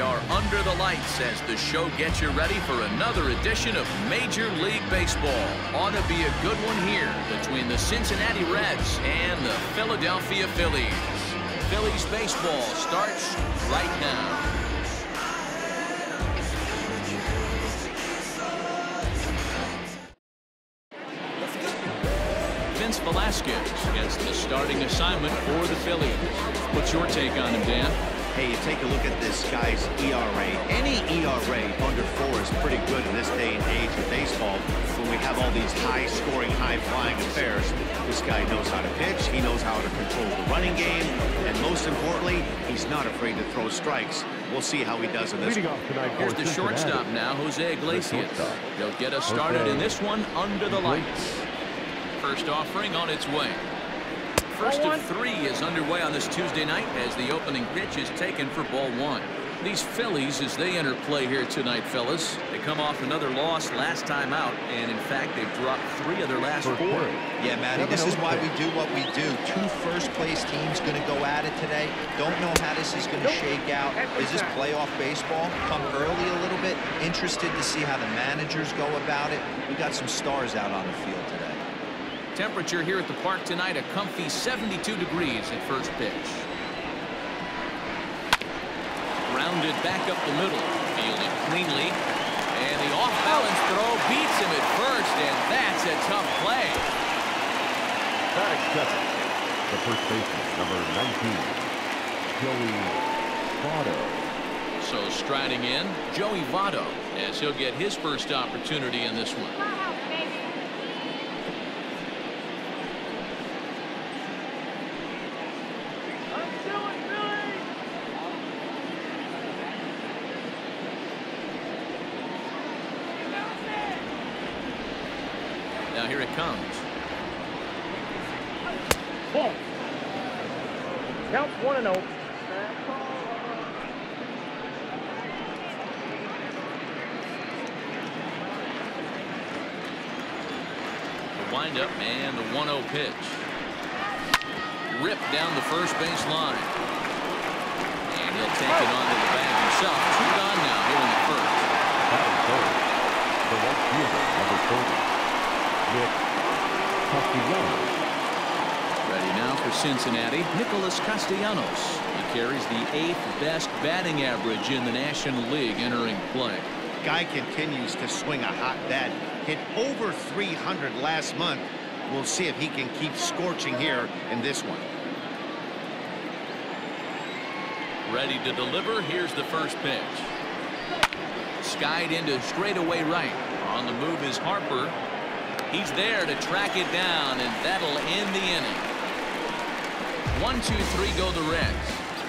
We are under the lights as the show gets you ready for another edition of Major League Baseball. Ought to be a good one here between the Cincinnati Reds and the Philadelphia Phillies. Phillies baseball starts right now. Vince Velasquez gets the starting assignment for the Phillies. What's your take on him, Dan? Hey, you take a look at this guy's ERA. Any ERA under four is pretty good in this day and age of baseball when we have all these high-scoring, high-flying affairs. This guy knows how to pitch. He knows how to control the running game. And most importantly, he's not afraid to throw strikes. We'll see how he does in this one. Here's the shortstop now, Jose Iglesias. He'll get us started in this one under the lights. First offering on its way. First of three is underway on this Tuesday night as the opening pitch is taken for ball one. These Phillies, as they enter play here tonight, fellas, they come off another loss last time out, and in fact, they've dropped three of their last four. Yeah, Matty, this is why we do what we do. Two first-place teams going to go at it today. Don't know how this is going to shake out. Is this playoff baseball? Come early a little bit. Interested to see how the managers go about it. We got some stars out on the field today. Temperature here at the park tonight, a comfy 72 degrees at first pitch. Rounded back up the middle. Fielded cleanly. And the off-balance throw beats him at first, and that's a tough play. Batting seven, the first baseman, number 19, Joey Votto. So striding in, Joey Votto, as he'll get his first opportunity in this one. Now here it comes. Ball. Counts one and oh. The windup and the 1-0 pitch. Ripped down the first base line. And he'll take it onto the bag himself. Two gone now here in the first. Batting third, the right fielder, number 30, Nick Castellanos. Ready now for Cincinnati, Nicholas Castellanos. He carries the eighth best batting average in the National League entering play. Guy continues to swing a hot bat. Hit over 300 last month. We'll see if he can keep scorching here in this one. Ready to deliver. Here's the first pitch. Skied into straightaway right. On the move is Harper. He's there to track it down, and that'll end the inning. One, two, three go the Reds.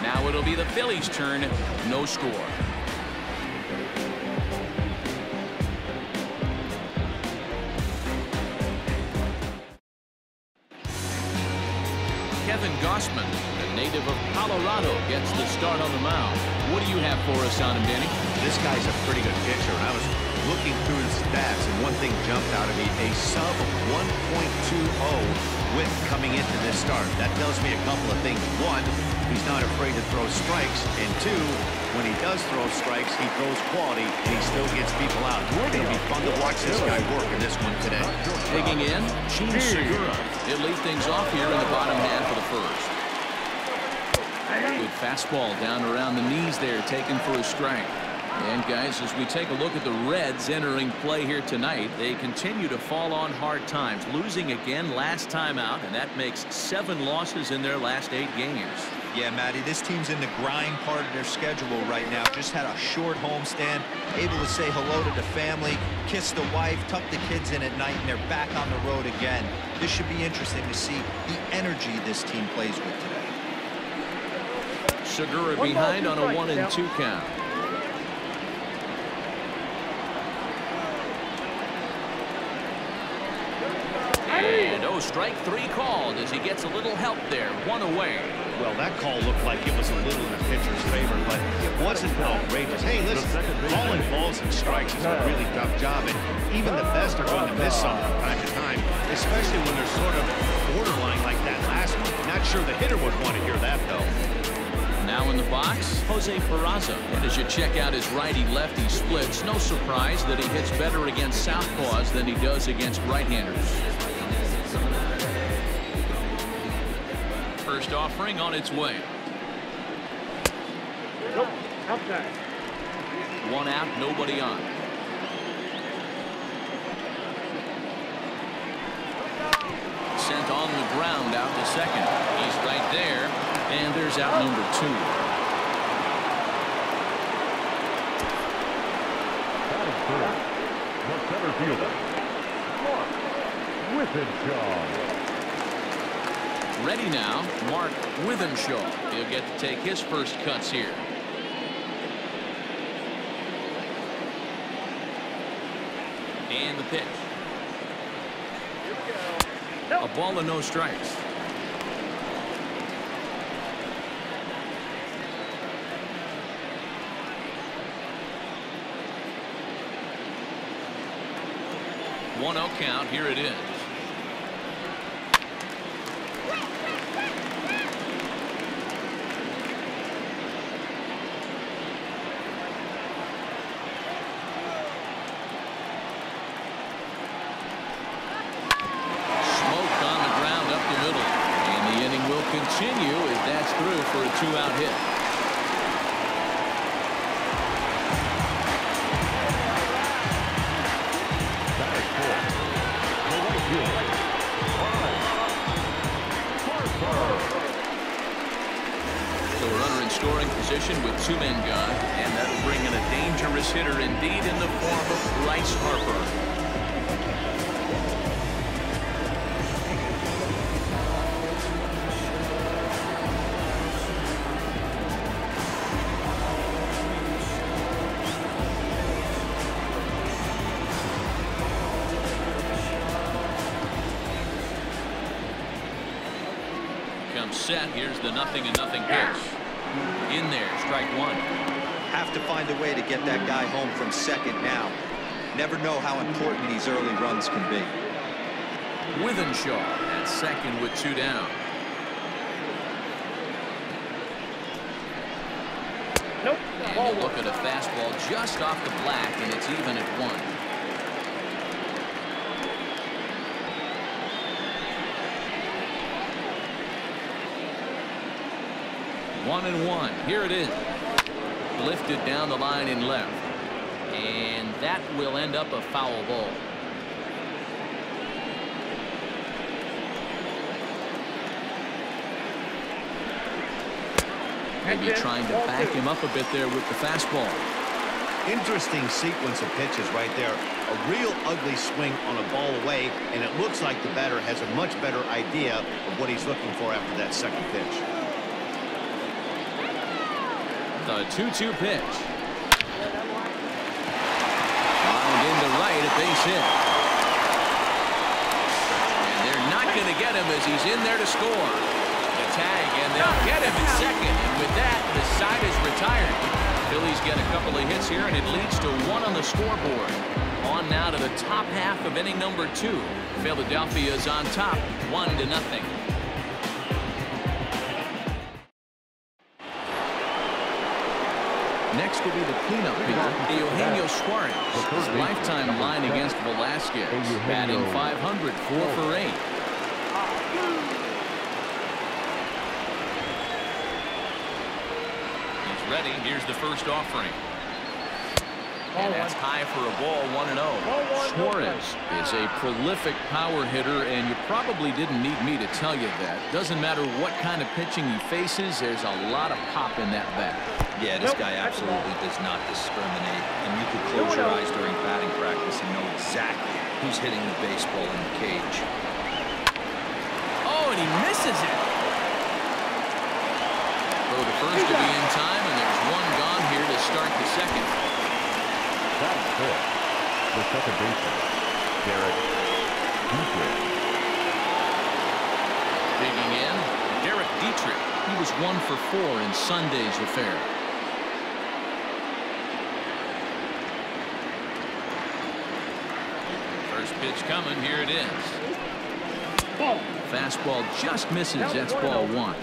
Now it'll be the Phillies' turn. No score. Kevin Gausman, a native of Colorado, gets the start on the mound. What do you have for us on him, Danny? This guy's a pretty good pitcher, and I was looking through his stats, and one thing jumped out at me, a sub 1.20 whip coming into this start. That tells me a couple of things. One, he's not afraid to throw strikes, and two, when he does throw strikes, he throws quality, and he still gets people out. It'll be fun to watch this guy work in this one today. Digging in, Jean Segura. He'll lead things off here in the bottom half of the first. Good fastball down around the knees there, taken for a strike. And guys, as we take a look at the Reds entering play here tonight, they continue to fall on hard times, losing again last time out, and that makes seven losses in their last eight games. Yeah, Matty, this team's in the grind part of their schedule right now. Just had a short homestand, able to say hello to the family, kiss the wife, tuck the kids in at night, and they're back on the road again. This should be interesting to see the energy this team plays with today. Segura behind on a one and two count. And oh, strike three called as he gets a little help there. One away. Well, that call looked like it was a little in the pitcher's favor, but it wasn't outrageous. Hey, listen, calling balls and strikes is a really tough job, and even the best are going to miss some from time to time, especially when they're sort of borderline like that last one. Not sure the hitter would want to hear that, though. Now in the box, Jose Peraza. And as you check out his righty-lefty splits, no surprise that he hits better against southpaws than he does against right-handers. First offering on its way. One out, nobody on. Sent on the ground out to second. He's right there. And there's out number two. Batting third, the fielder. Ready now, Mark Withenshaw. He'll get to take his first cuts here. And the pitch. A ball and no strikes. One 0 count. Here it is. Comes set. Here's the nothing and nothing pitch. In there, strike one. Have to find a way to get that guy home from second now. Never know how important these early runs can be. Withenshaw at second with two down. Nope. And you look at a fastball just off the black, and it's even at one. One and one. Here it is. Lifted down the line and left. And that will end up a foul ball. Maybe trying to back him up a bit there with the fastball. Interesting sequence of pitches right there. A real ugly swing on a ball away, and it looks like the batter has a much better idea of what he's looking for after that second pitch. The 2-2 pitch. Lined into right, a base hit. And they're not going to get him as he's in there to score. The tag, and they'll get him at second. And with that, the side is retired. Phillies get a couple of hits here, and it leads to one on the scoreboard. On now to the top half of inning number two. Philadelphia is on top, one to nothing. Next will be the cleanup hitter, Eugenio Suarez. His lifetime line against Velasquez, batting 500, four for eight. He's ready. Here's the first offering. Oh, and that's high for a ball, 1 and 0. Ball one, no Suarez is a prolific power hitter, and you probably didn't need me to tell you that. Doesn't matter what kind of pitching he faces, there's a lot of pop in that bat. Yeah, this Nope, guy that's a ball. absolutely does not discriminate. And you could close your No, no. eyes during batting practice and know exactly who's hitting the baseball in the cage. Oh, and he misses it. Throw to first to be in time, and there's one gone here to start the second. That's fifth, the second baseman, Derek Dietrich. Digging in, Derek Dietrich. He was one for four in Sunday's affair. and here it is. Fastball just misses. That's ball one.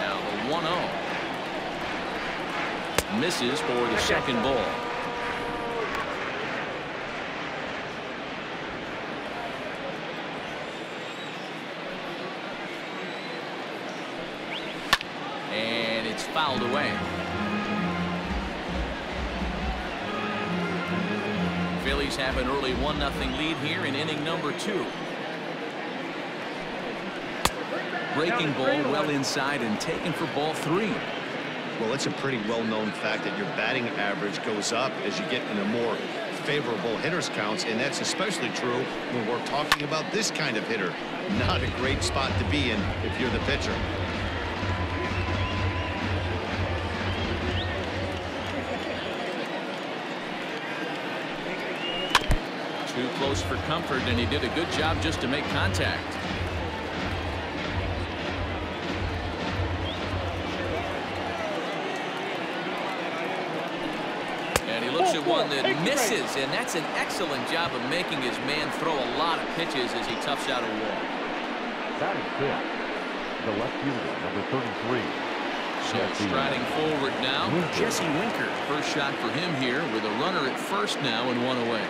Now the 1-0. Misses for the second ball. Early 1-0 lead here in inning number two. Breaking ball well inside and taken for ball three. Well, it's a pretty well-known fact that your batting average goes up as you get into more favorable hitters counts, and that's especially true when we're talking about this kind of hitter. Not a great spot to be in if you're the pitcher. Too close for comfort, and he did a good job just to make contact. And he looks at one that misses, and that's an excellent job of making his man throw a lot of pitches as he toughs out a wall. That is fifth, the left fielder, number 33. So striding forward now, Jesse Winker. First shot for him here with a runner at first now and one away.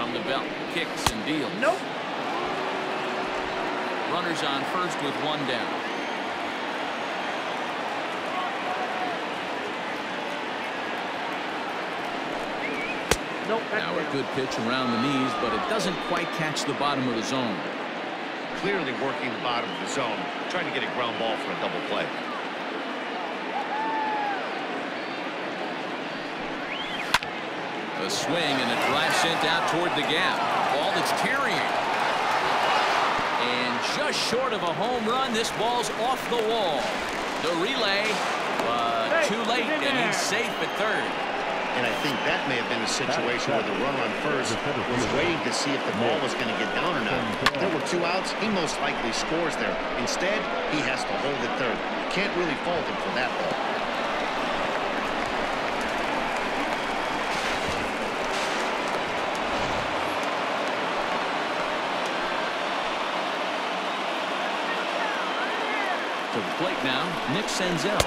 From the belt, kicks deals. Nope. Runners on first with one down. Nope. Now a good pitch around the knees, but it doesn't quite catch the bottom of the zone. Clearly working the bottom of the zone, trying to get a ground ball for a double play. A swing and a drive sent out toward the gap. Ball that's carrying. And just short of a home run, this ball's off the wall. The relay, but Hey, too late, and he's safe at third. And I think that may have been a situation where the runner on first was waiting to see if the ball was going to get down or not. There were two outs. He most likely scores there. Instead, he has to hold it third. Can't really fault him for that ball. To the plate now, Nick Senzel.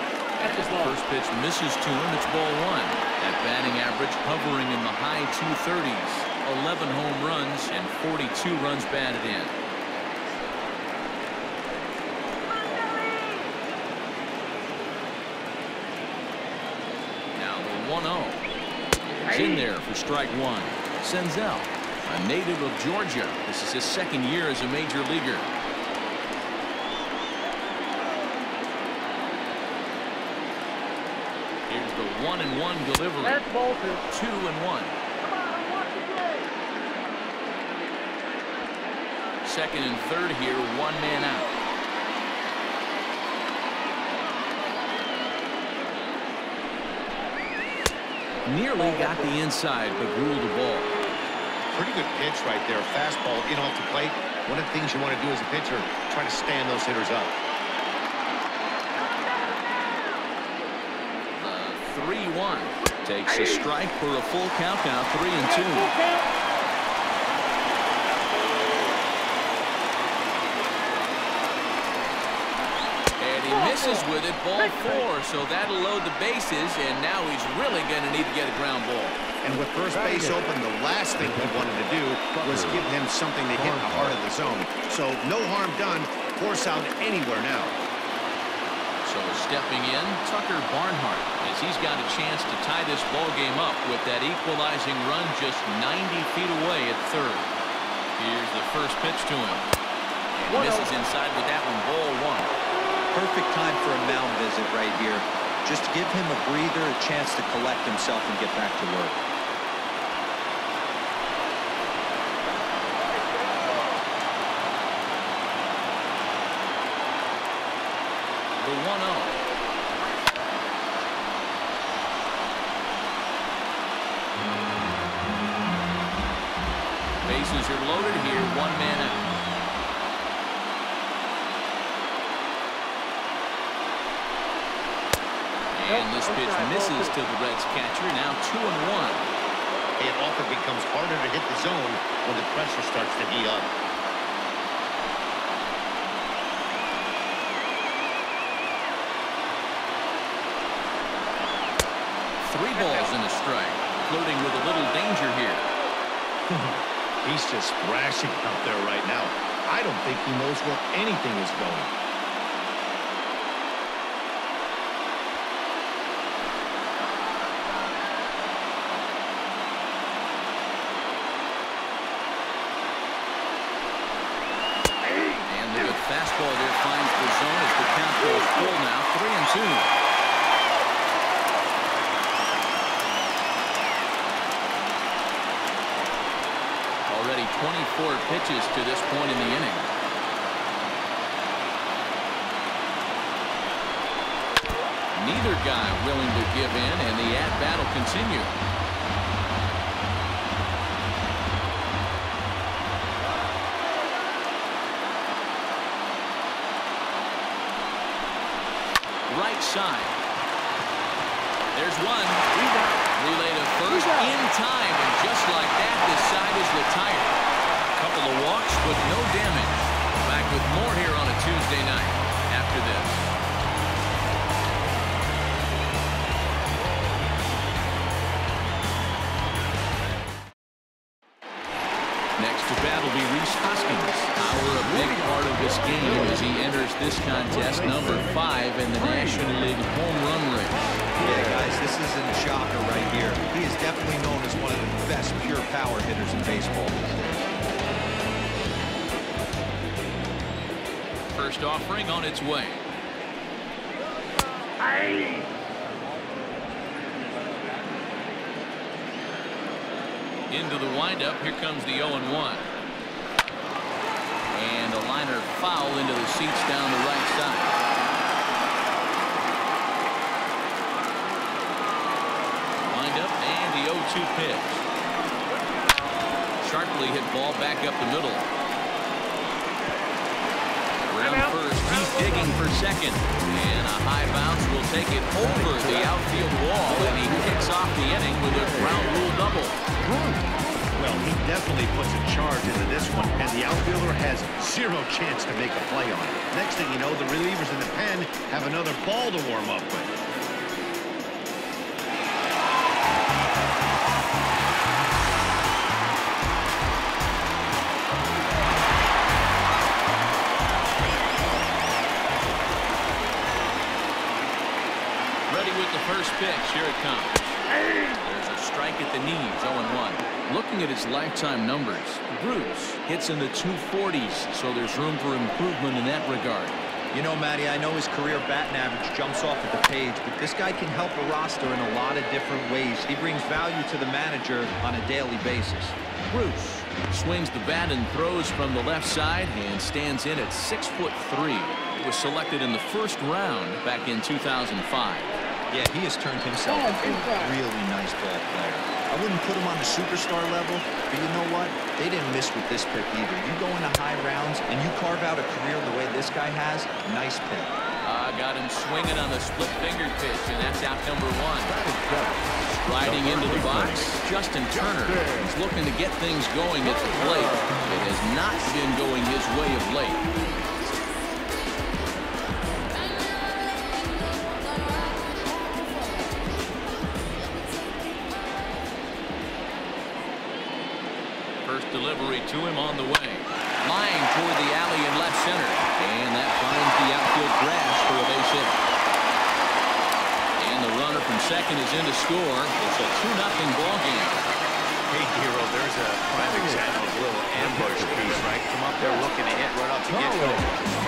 First pitch misses to him. It's ball one. That batting average hovering in the high 230s. 11 home runs and 42 runs batted in. Now the 1-0. It's in there for strike one. Senzel, a native of Georgia. This is his second year as a major leaguer. Here's the one and delivery. That's ball two. Two and one. Second and third here, one man out. Nearly got the inside, but ruled the ball. Pretty good pitch right there. Fastball in off the plate. One of the things you want to do as a pitcher, try to stand those hitters up. The 3-1 takes a strike for a full count now, three and two. And he misses with it, ball four, so that'll load the bases, and now he's really going to need to get a ground ball. And with first base open, the last thing he wanted to do was give him something to hit in the heart of the zone. So no harm done. Force out anywhere now. Stepping in, Tucker Barnhart, as he's got a chance to tie this ball game up with that equalizing run just 90 feet away at third. Here's the first pitch to him. And misses inside with that one, ball one. Perfect time for a mound visit right here. Just give him a breather, a chance to collect himself and get back to work. misses to the Reds catcher. Now two and one. It often becomes harder to hit the zone when the pressure starts to heat up. Three balls and a strike. Floating with a little danger here. He's just thrashing out there right now. I don't think he knows where anything is going. Guy willing to give in, and the at-bat will continue. This game as he enters this contest, number five in the National League home run rate. Yeah, guys, this isn't a shocker right here. He is definitely known as one of the best pure power hitters in baseball. First offering on its way. Into the windup. Here comes the 0-1 and a liner foul into the seats down the right side. Wind up and the 0-2 pitch. Sharply hit ball back up the middle. Around first, he's digging for second. And a high bounce will take it over the outfield wall, and he kicks off the inning with a ground rule double. Well, he definitely puts a charge into this one, and the outfielder has zero chance to make a play on it. Next thing you know, the relievers in the pen have another ball to warm up with. Lifetime numbers, Bruce hits in the 240s, so there's room for improvement in that regard. You know, Matty, I know his career batting average jumps off at the page, but this guy can help a roster in a lot of different ways. He brings value to the manager on a daily basis. Bruce swings the bat and throws from the left side and stands in at six foot three. He was selected in the first round back in 2005. Yeah, he has turned himself into a really nice ball player. I wouldn't put him on the superstar level, but you know what? They didn't miss with this pick either. You go into high rounds and you carve out a career the way this guy has, nice pick. Uh, got him swinging on the split finger pitch, and that's out number one. Sliding into the box, Justin Turner. He's looking to get things going at the plate. It has not been going his way of late. To him on the way. Line toward the alley in left center. And that finds the outfield grass for a base hit. And the runner from second is in to score. It's a 2-0 ball game. Hey, Hero, there's a prime example of a little ambush piece, right? Come up there looking to hit right off the get-go.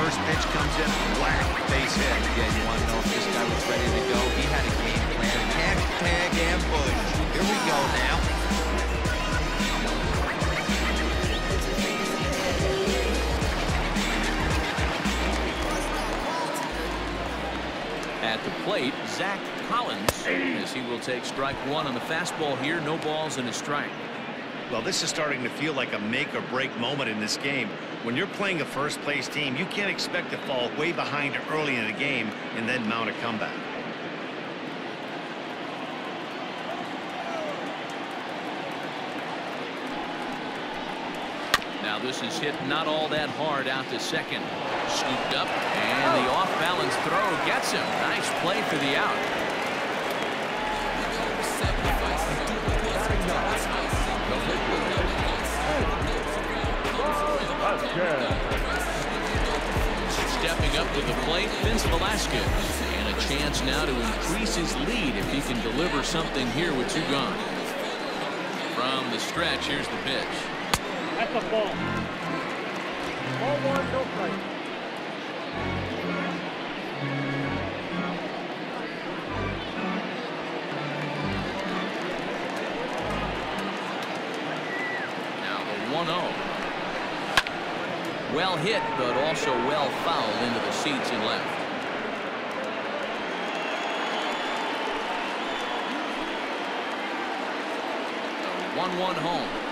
First pitch comes in, whack, base hit. Yeah, you want to know if this guy was ready to go? He had a game plan. Hashtag ambush. Here we go now. At the plate, Zach Collins, as he will take strike one on the fastball here. No balls and a strike. Well, this is starting to feel like a make or break moment in this game. When you're playing a first place team, you can't expect to fall way behind early in the game and then mount a comeback. This is hit not all that hard out to second. Scooped up, and the off-balance throw gets him. Nice play for the out. Stepping up to the plate, Vince Velasquez. And a chance now to increase his lead if he can deliver something here with two gone. From the stretch, here's the pitch. That's a ball. Ball one, no play. Now the 1-0. Well hit, but also well fouled into the seats and left. The 1-1 home.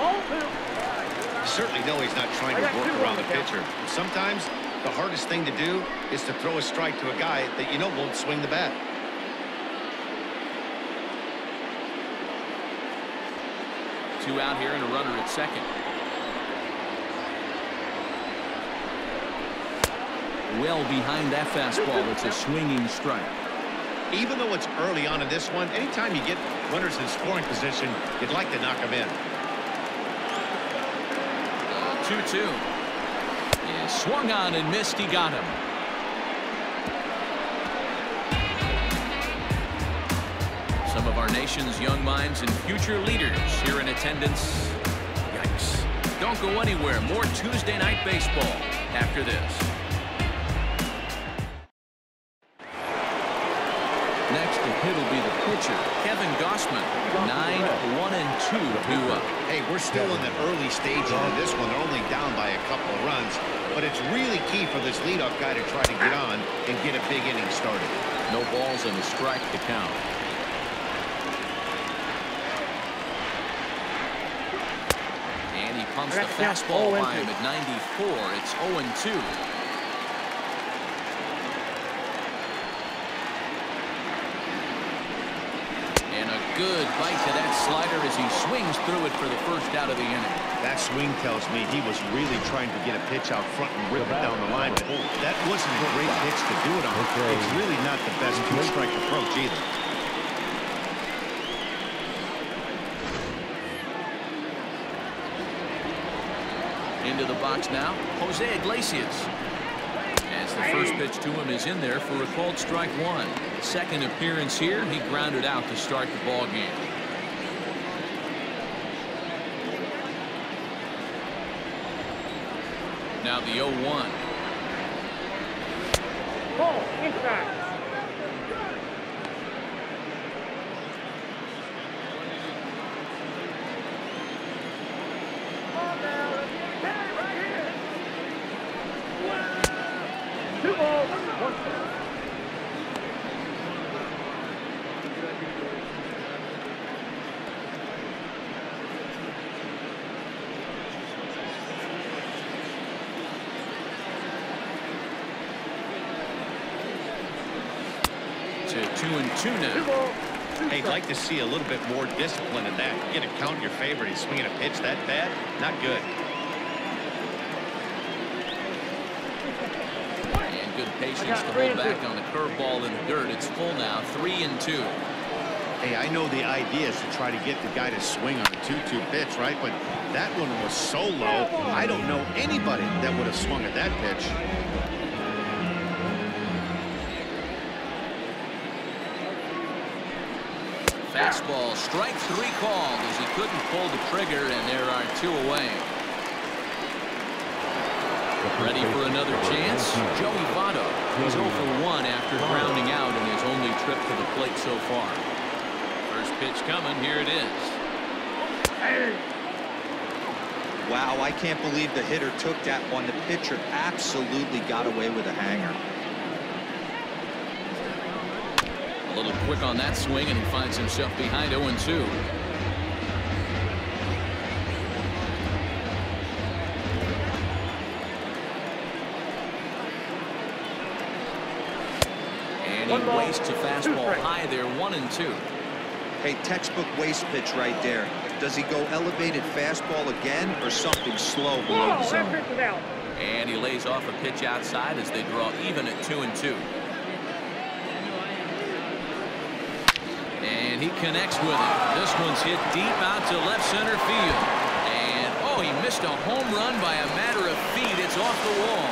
Ball two. You certainly know he's not trying to work around the the pitcher. Sometimes the hardest thing to do is to throw a strike to a guy that you know won't swing the bat. Two out here and a runner at second. Well behind that fastball. It's a swinging strike. Even though it's early on in this one, anytime you get runners in scoring position, you'd like to knock them in. 2-2. Is swung on and missed. He got him. Some of our nation's young minds and future leaders here in attendance. Yikes. Don't go anywhere. More Tuesday night baseball after this. Next to hit will be the pitcher, Kevin Gausman. 9, 1, and 2 due up. Hey, we're still in the early stages of this one. They're only down by a couple of runs. But it's really key for this leadoff guy to try to get on and get a big inning started. No balls and a strike to count. And he pumps the fastball 0 by him at 94. It's 0 2. And a good bite to that slider as he swings through it for the first out of the inning. That swing tells me he was really trying to get a pitch out front and rip it down the line. But that wasn't a great pitch to do it on. It's really not the best two-strike approach either. Into the box now, Jose Iglesias. First pitch to him is in there for a called strike one. Second appearance here, he grounded out to start the ball game. Now the 0-1. Ball inside. Two balls, one strike. To two and two Two now. balls, two Hey, I'd strikes. Like to see a little bit more discipline in that. You get a count in your favor. He's swinging a pitch that bad. Not good. And good patience to hold back on the curveball in the dirt. It's full now, three and two. Hey, I know the idea is to try to get the guy to swing on a 2-2 pitch, right? But that one was so low, I don't know anybody that would have swung at that pitch. Fastball, strike three called as he couldn't pull the trigger, and there are two away. Ready for another chance? Joey Votto. He's 0 for 1 after grounding out in his only trip to the plate so far. First pitch coming. Here it is. Wow, I can't believe the hitter took that one. The pitcher absolutely got away with a hanger. A little quick on that swing, and he finds himself behind 0 2. And he wastes a fastball high there, 1 and 2. Hey, textbook waste pitch right there. Does he go elevated fastball again or something slow below the zone? that pitch is out. And he lays off a pitch outside as they draw even at 2 and 2. He connects with it. This one's hit deep out to left center field. And oh, he missed a home run by a matter of feet. It's off the wall.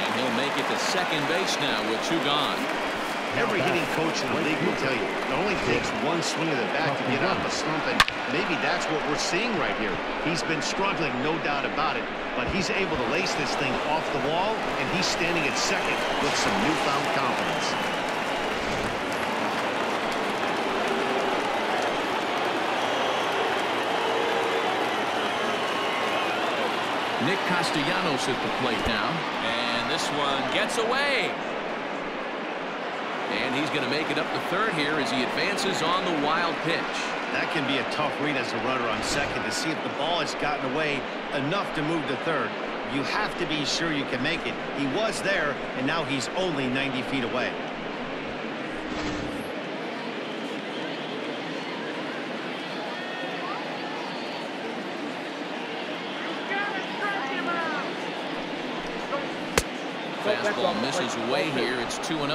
And he'll make it to second base now with two gone. Every hitting coach in the league will tell you it only takes one swing of the bat to get out of a slump, and maybe that's what we're seeing right here. He's been struggling, no doubt about it, but he's able to lace this thing off the wall, and he's standing at second with some newfound confidence. Nick Castellanos at the plate now. And this one gets away. And he's going to make it up to third here as he advances on the wild pitch. That can be a tough read as a runner on second to see if the ball has gotten away enough to move to third. You have to be sure you can make it. He was there, and now he's only 90 feet away. Fastball misses away here. It's 2-0.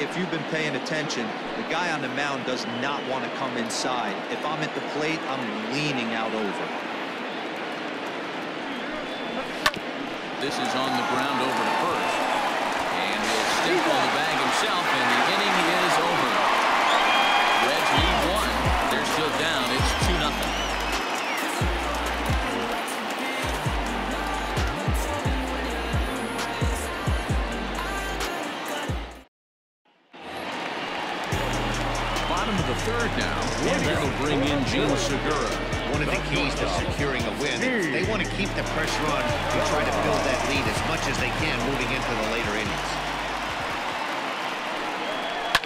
If you've been paying attention, the guy on the mound does not want to come inside. If I'm at the plate, I'm leaning out over. This is on the ground over to first. And he'll stiff on the bag himself, and the inning is over. Reds lead one. They're still down. It's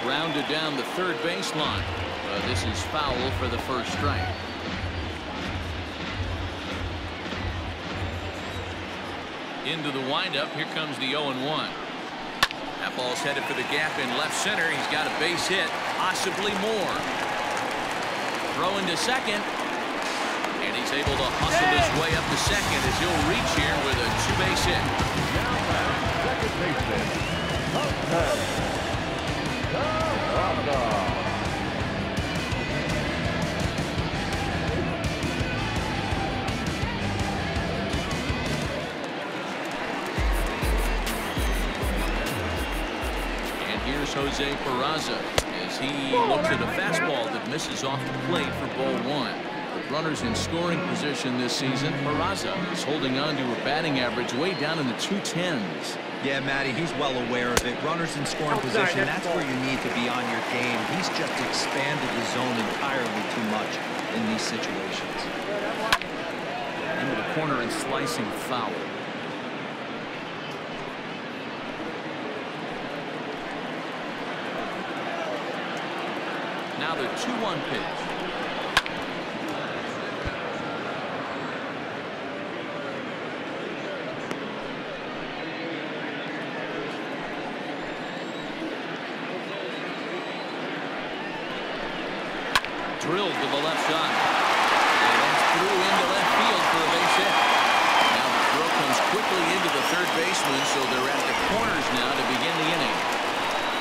Rounded down the third baseline. Uh, this is foul for the first strike. Into the windup. Here comes the 0-1. That ball's headed for the gap in left center. He's got a base hit, possibly more. Throw into second. And he's able to hustle his way up to second as he'll reach here with a two-base hit. Now second baseman, Hudson Taranto. And here's Jose Peraza as he looks at a fastball that misses off the plate for ball one. With runners in scoring position this season, Peraza is holding on to a batting average way down in the 210s. Yeah, Matty, he's well aware of it. Runners in scoring oh, position, that's where you need to be on your game. He's just expanded the zone entirely too much in these situations. Into the corner and slicing foul. Now the 2-1 pitch. Drilled to the left side. And that's through into left field for a base hit. Now the throw comes quickly into the third baseman, so they're at the corners now to begin the inning.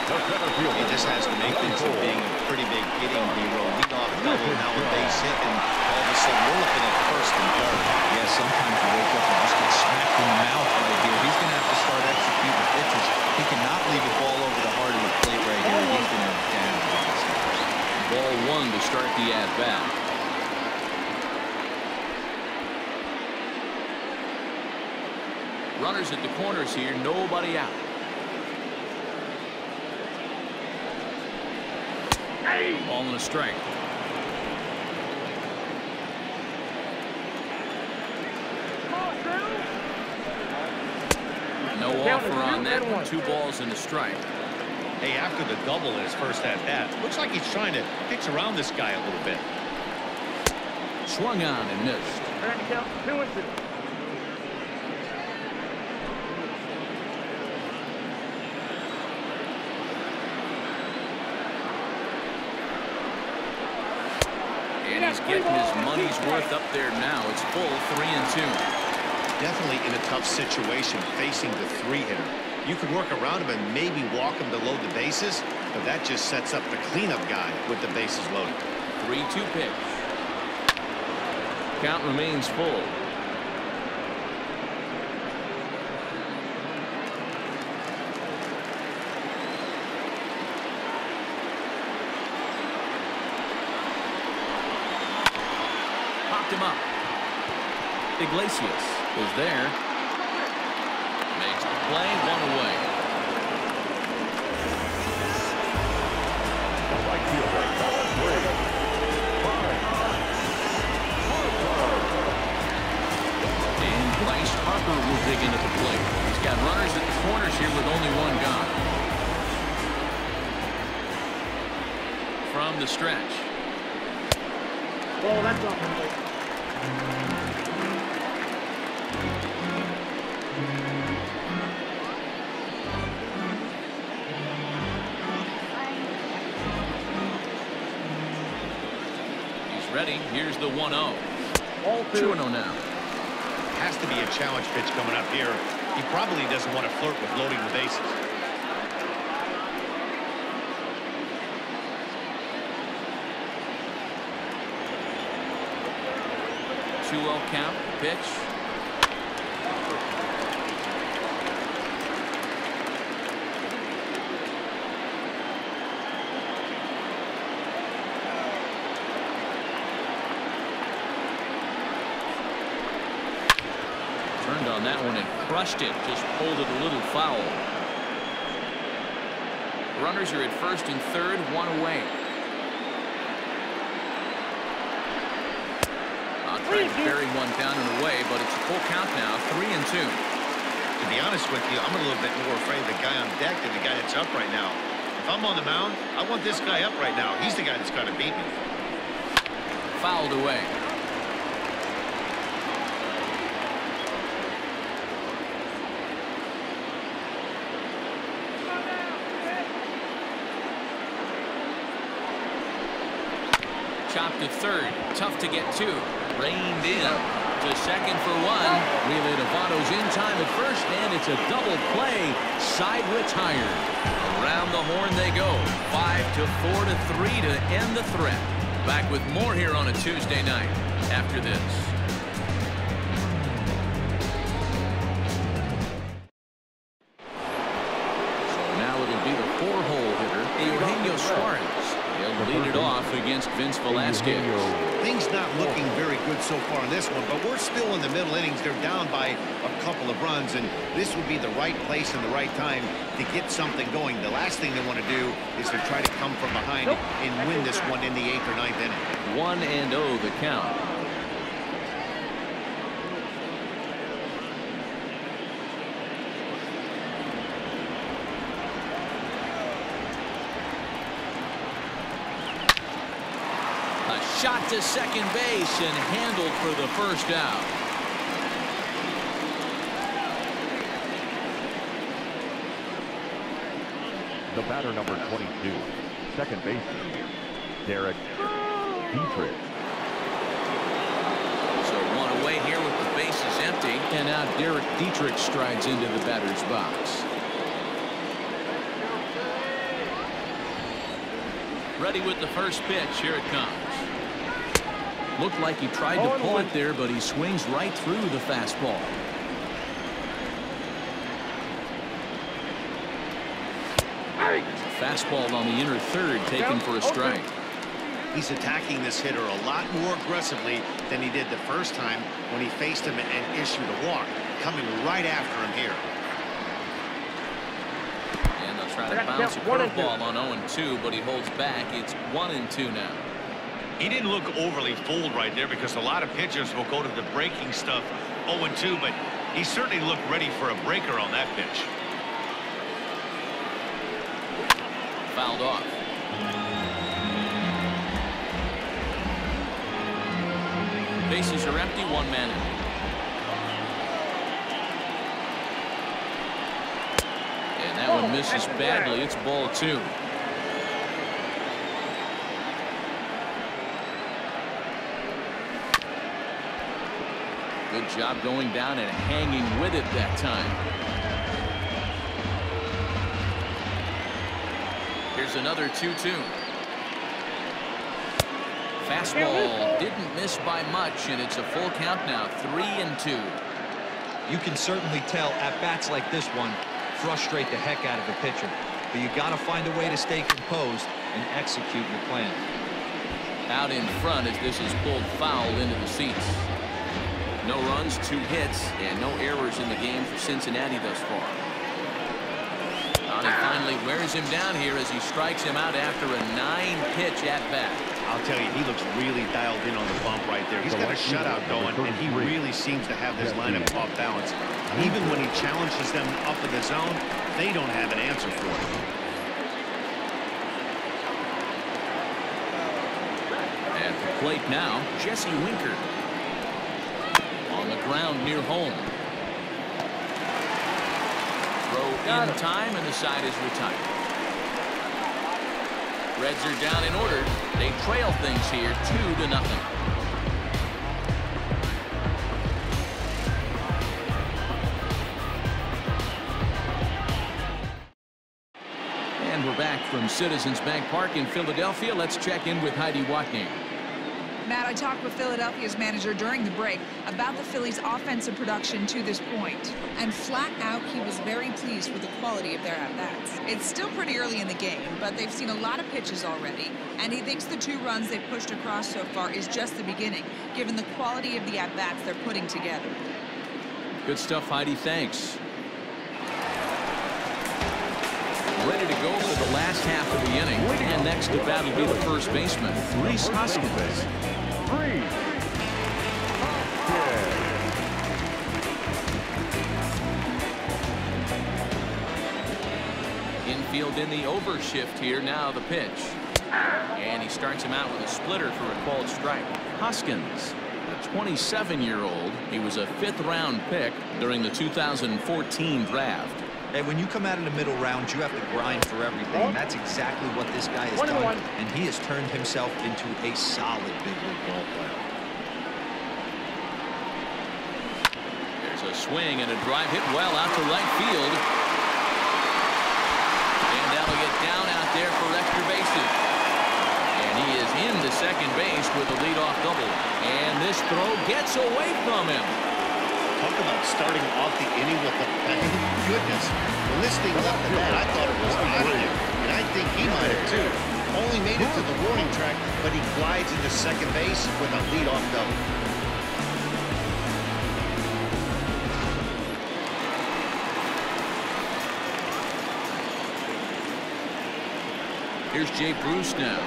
The center fielder. He just has to make this from being a pretty big hitting hero. Lead off double, now a base hit, and all of a sudden we're looking at first and third. Yeah, sometimes you wake up and just get smacked in the mouth right here. He's going to have to start executing pitches. He cannot leave a ball over the heart of the plate right here. He's going to down. Ball one to start the at-bat. Runners at the corners here, nobody out. Ball and a strike. No offer on that one. Two balls and a strike. Hey, after the double in his first at bat, looks like he's trying to pitch around this guy a little bit. Swung on and missed. Two and two. And he's getting his money's worth up there now. It's full three and two. Definitely in a tough situation facing the three-hitter. You could work around him and maybe walk him to load the bases, but that just sets up the cleanup guy with the bases loaded. 3-2 pitch. Count remains full. Popped him up. Iglesias is there. Makes the play. One Harper will dig into the plate. He's got runners at the corners here with only one gone. From the stretch. Oh, that's. He's ready. Here's the 1-0. Ball 2-0 now. To be a challenge pitch coming up here. He probably doesn't want to flirt with loading the bases. Two 0 count. Pitch. Turned on that one and crushed it. Just pulled it a little foul. Runners are at first and third, one away. I'll try to bury one down and away, but it's a full count now, three and two. To be honest with you, I'm a little bit more afraid of the guy on deck than the guy that's up right now. If I'm on the mound, I want this guy up right now. He's the guy that's got to beat me. Fouled away. To third. Tough to get two. Reined in. To second for one. Relay to Votto's in time at first, and it's a double play. Side retired. Around the horn they go. Five to four to three to end the threat. Back with more here on a Tuesday night after this. In the middle innings. They're down by a couple of runs, and this would be the right place and the right time to get something going. The last thing they want to do is to try to come from behind and win this one in the eighth or ninth inning. One and oh the count. A shot to second base and handled for the first out. Batter number 22, second baseman, Derek Dietrich. So one away here with the bases empty. And now Derek Dietrich strides into the batter's box. Ready with the first pitch. Here it comes. Looked like he tried to pull it there, but he swings right through the fastball. Fastball on the inner third taken for a strike. He's attacking this hitter a lot more aggressively than he did the first time when he faced him and issued a walk. Coming right after him here. And they'll try to bounce a count one and curveball on 0 and 2, but he holds back. It's 1 and 2 now. He didn't look overly fooled right there because a lot of pitchers will go to the breaking stuff 0-2, but he certainly looked ready for a breaker on that pitch. Fouled off. Bases are empty, one man in. And that one misses badly. It's ball two. Good job going down and hanging with it that time. Here's another 2-2. Fastball didn't miss by much, and it's a full count now, three and two. You can certainly tell at bats like this one frustrate the heck out of a pitcher. But you got to find a way to stay composed and execute your plan. out in front as this is pulled foul into the seats. No runs, two hits, and no errors in the game for Cincinnati thus far. And finally wears him down here as he strikes him out after a nine-pitch at-bat. I'll tell you, he looks really dialed in on the bump right there. He's got a shutout going, and he really seems to have this lineup off balance. Even when he challenges them up in the zone, they don't have an answer for him. At the plate now, Jesse Winker. On the ground near home. Throw in time, and the side is retired. Reds are down in order. They trail things here, two to nothing. And we're back from Citizens Bank Park in Philadelphia. Let's check in with Heidi Watney. I talked with Philadelphia's manager during the break about the Phillies' offensive production to this point. And flat out, he was very pleased with the quality of their at-bats. It's still pretty early in the game, but they've seen a lot of pitches already. And he thinks the two runs they've pushed across so far is just the beginning, given the quality of the at-bats they're putting together. Good stuff, Heidi. Thanks. Ready to go for the last half of the inning. And next to bat will be the first baseman, Rhys Hoskins. Infield in the overshift here. Now the pitch. And he starts him out with a splitter for a called strike. Hoskins, a 27-year-old. He was a fifth-round pick during the 2014 draft. Hey, when you come out in the middle rounds, you have to grind for everything. And that's exactly what this guy has done. And he has turned himself into a solid big league ball player. There's a swing and a drive hit well out to right field. And that'll get down out there for extra bases. And he is into second base with a leadoff double. And this throw gets away from him. Talk about starting off the inning with a bang. Goodness. When this thing left the bat, I thought it was out of there. And I think he might have too. Only made it to the warning track, but he glides into second base with a leadoff double. Here's Jay Bruce now.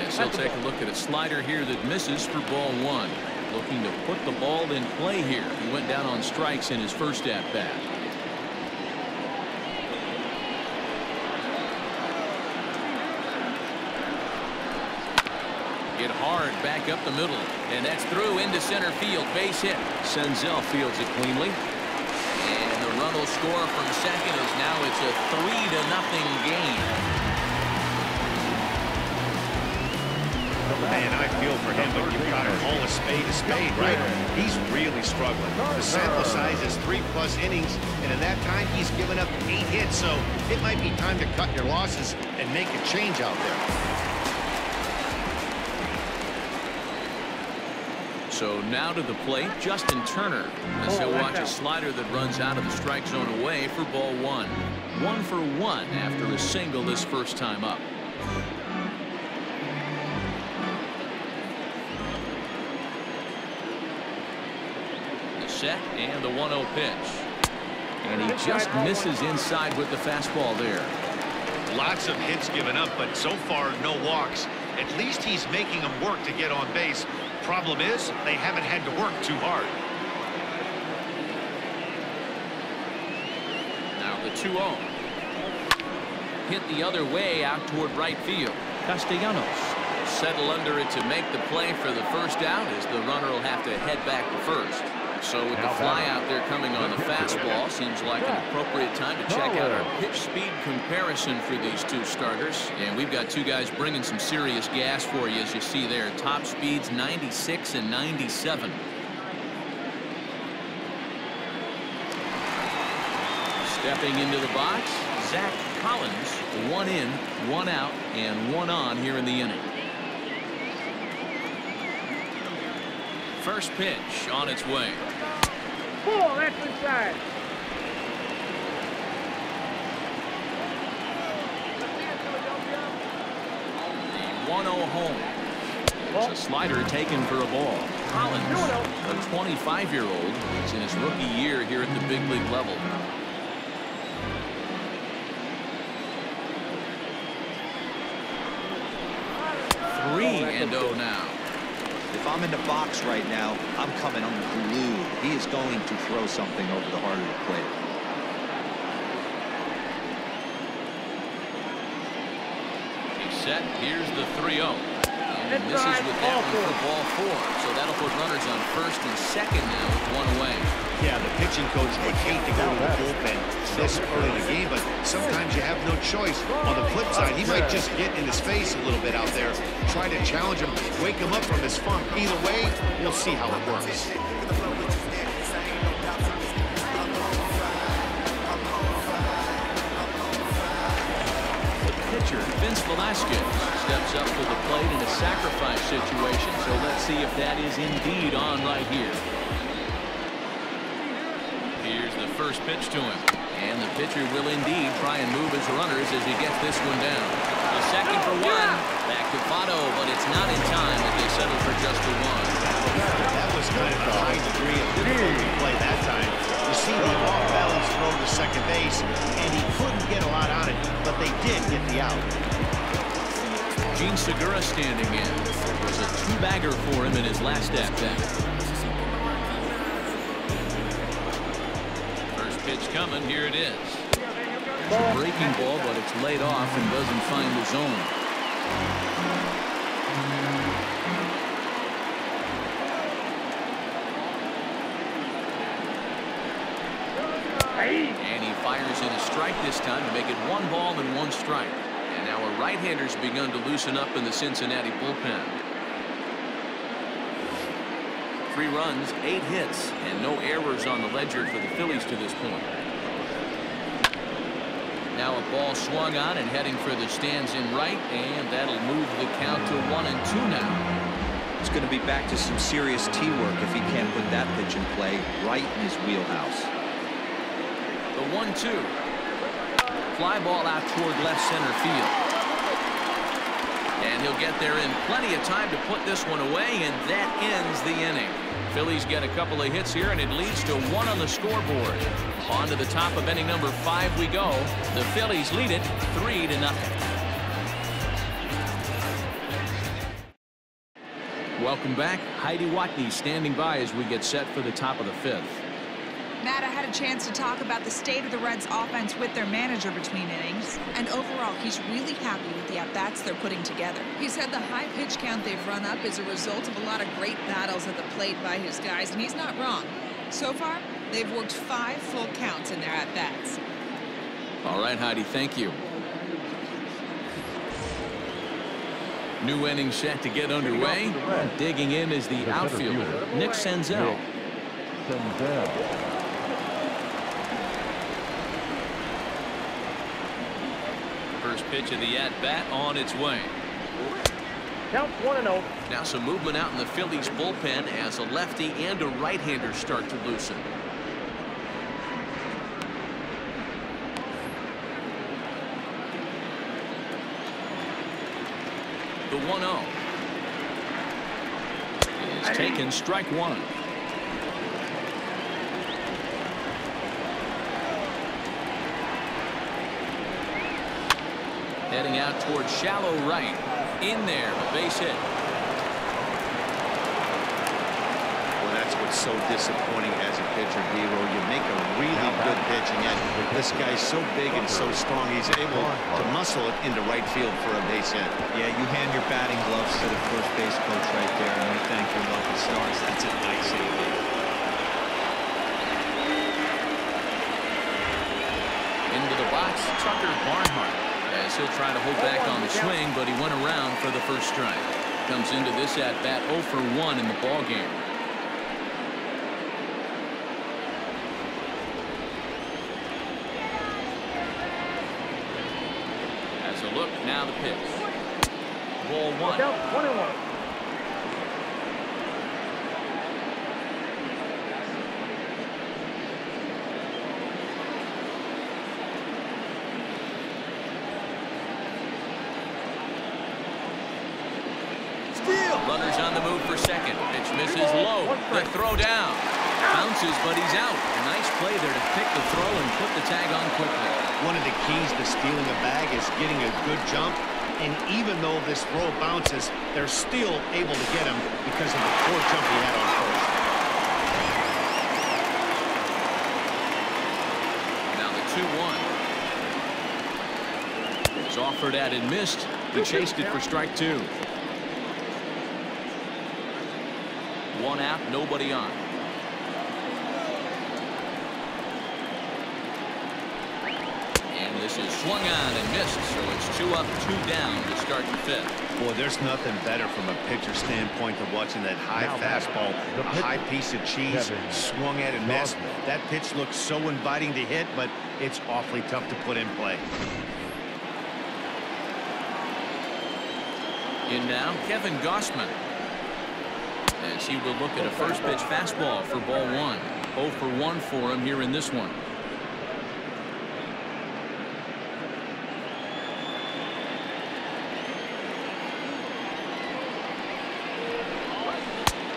As he'll take a look at a slider here that misses for ball one. Looking to put the ball in play here. He went down on strikes in his first at bat. Hit hard back up the middle. And that's through into center field. Base hit. Senzel fields it cleanly. And the run will score from second as now it's a three to nothing game. Man, I feel for him, but you've got to call a spade a spade, right? He's really struggling. The sample size is three-plus innings, and in that time, he's given up eight hits, so it might be time to cut your losses and make a change out there. So now to the plate, Justin Turner, as oh, he'll watch a slider that runs out of the strike zone away for ball one. One for one after a single this first time up. Set and the 1-0 pitch. And he just misses inside with the fastball there. Lots of hits given up, but so far no walks. At least he's making them work to get on base. Problem is, they haven't had to work too hard. Now the 2-0. Hit the other way out toward right field. Castellanos settle under it to make the play for the first out as the runner will have to head back to first. So with the fly out there coming on the fastball, seems like an appropriate time to check out our pitch speed comparison for these two starters. And we've got two guys bringing some serious gas for you, as you see there. Top speeds 96 and 97. Stepping into the box, Zach Collins. One in, one out, and one on here in the inning. First pitch on its way. Ball, that's inside. The 1-0 home. There's a slider taken for a ball. Collins, a 25-year-old, is in his rookie year here at the big league level. Three and oh now. If I'm in the box right now, I'm coming unglued. He is going to throw something over the heart of the plate. He's set. Here's the 3-0. And this is with that one for ball four. So that'll put runners on first and second now with one away. Yeah, the pitching coach would hate to go to the bullpen this early in the game, but sometimes you have no choice. On the flip side, he might just get in his face a little bit out there, try to challenge him, wake him up from his funk. Either way, we'll see how it works. Velasquez, steps up to the plate in a sacrifice situation. So let's see if that is indeed on right here. Here's the first pitch to him. And the pitcher will indeed try and move his runners as he gets this one down. The second for one. Back to Votto, but it's not in time as they settle for just the one. That was kind of a high degree of difficulty play that time. You see the off-balance throw to second base, and he couldn't get a lot on it, but they did get the out. Jean Segura standing in. It was a two-bagger for him in his last at-bat. First pitch coming. Here it is. It's a breaking ball, but it's laid off and doesn't find the zone. And he fires in a strike this time to make it one ball and one strike. And now a right-hander's begun to loosen up in the Cincinnati bullpen. Three runs, eight hits, and no errors on the ledger for the Phillies to this point. Now a ball swung on and heading for the stands in right, and that'll move the count to one and two now. It's going to be back to some serious tee work if he can't put that pitch in play right in his wheelhouse. The one-two. Fly ball out toward left center field. And he'll get there in plenty of time to put this one away, and that ends the inning. Phillies get a couple of hits here, and it leads to one on the scoreboard. On to the top of inning number five we go. The Phillies lead it three to nothing. Welcome back. Heidi Watney standing by as we get set for the top of the fifth. Matt, I had a chance to talk about the state of the Reds offense with their manager between innings, and overall, he's really happy with the at-bats they're putting together. He said the high pitch count they've run up is a result of a lot of great battles at the plate by his guys, and he's not wrong. So far, they've worked five full counts in their at-bats. All right, Heidi, thank you. New inning set to get underway. Digging in is the outfielder, Nick Senzel. Senzel. First pitch of the at-bat on its way. Count 1 and 0. Now some movement out in the Phillies bullpen as a lefty and a right-hander start to loosen. The 1-0 is taken strike one. Heading out towards shallow right. In there, a base hit. Well, that's what's so disappointing as a pitcher, Devo. You make a really good pitch, and yet this guy's so big and so strong, he's able to muscle it into right field for a base hit. Yeah, you hand your batting gloves to the first base coach right there, and we thank your lucky stars. That's a nice save. Into the box, Tucker Barnhart. As he'll try to hold back on the swing, but he went around for the first strike. Comes into this at bat 0 for 1 in the ball game. As a look, now the pitch. Ball one. Count 1 and 1. Steal! Runners on the move for second. Pitch misses low. The throw down. Bounces, but he's out. A nice play there to pick the throw and put the tag on quickly. One of the keys to stealing a bag is getting a good jump. And even though this throw bounces, they're still able to get him because of the poor jump he had on first. Now the 2-1. It's offered at and missed. He chased it for strike two. One out, nobody on. And this is swung on and missed, so it's two up, two down to start the fifth. Boy, there's nothing better from a pitcher standpoint than watching that high Now fastball, the a high piece of cheese, Kevin swung at and missed. That pitch looks so inviting to hit, but it's awfully tough to put in play. In now, Kevin Gausman. He will look at a first pitch fastball for ball one. 0 for 1 for him here in this one.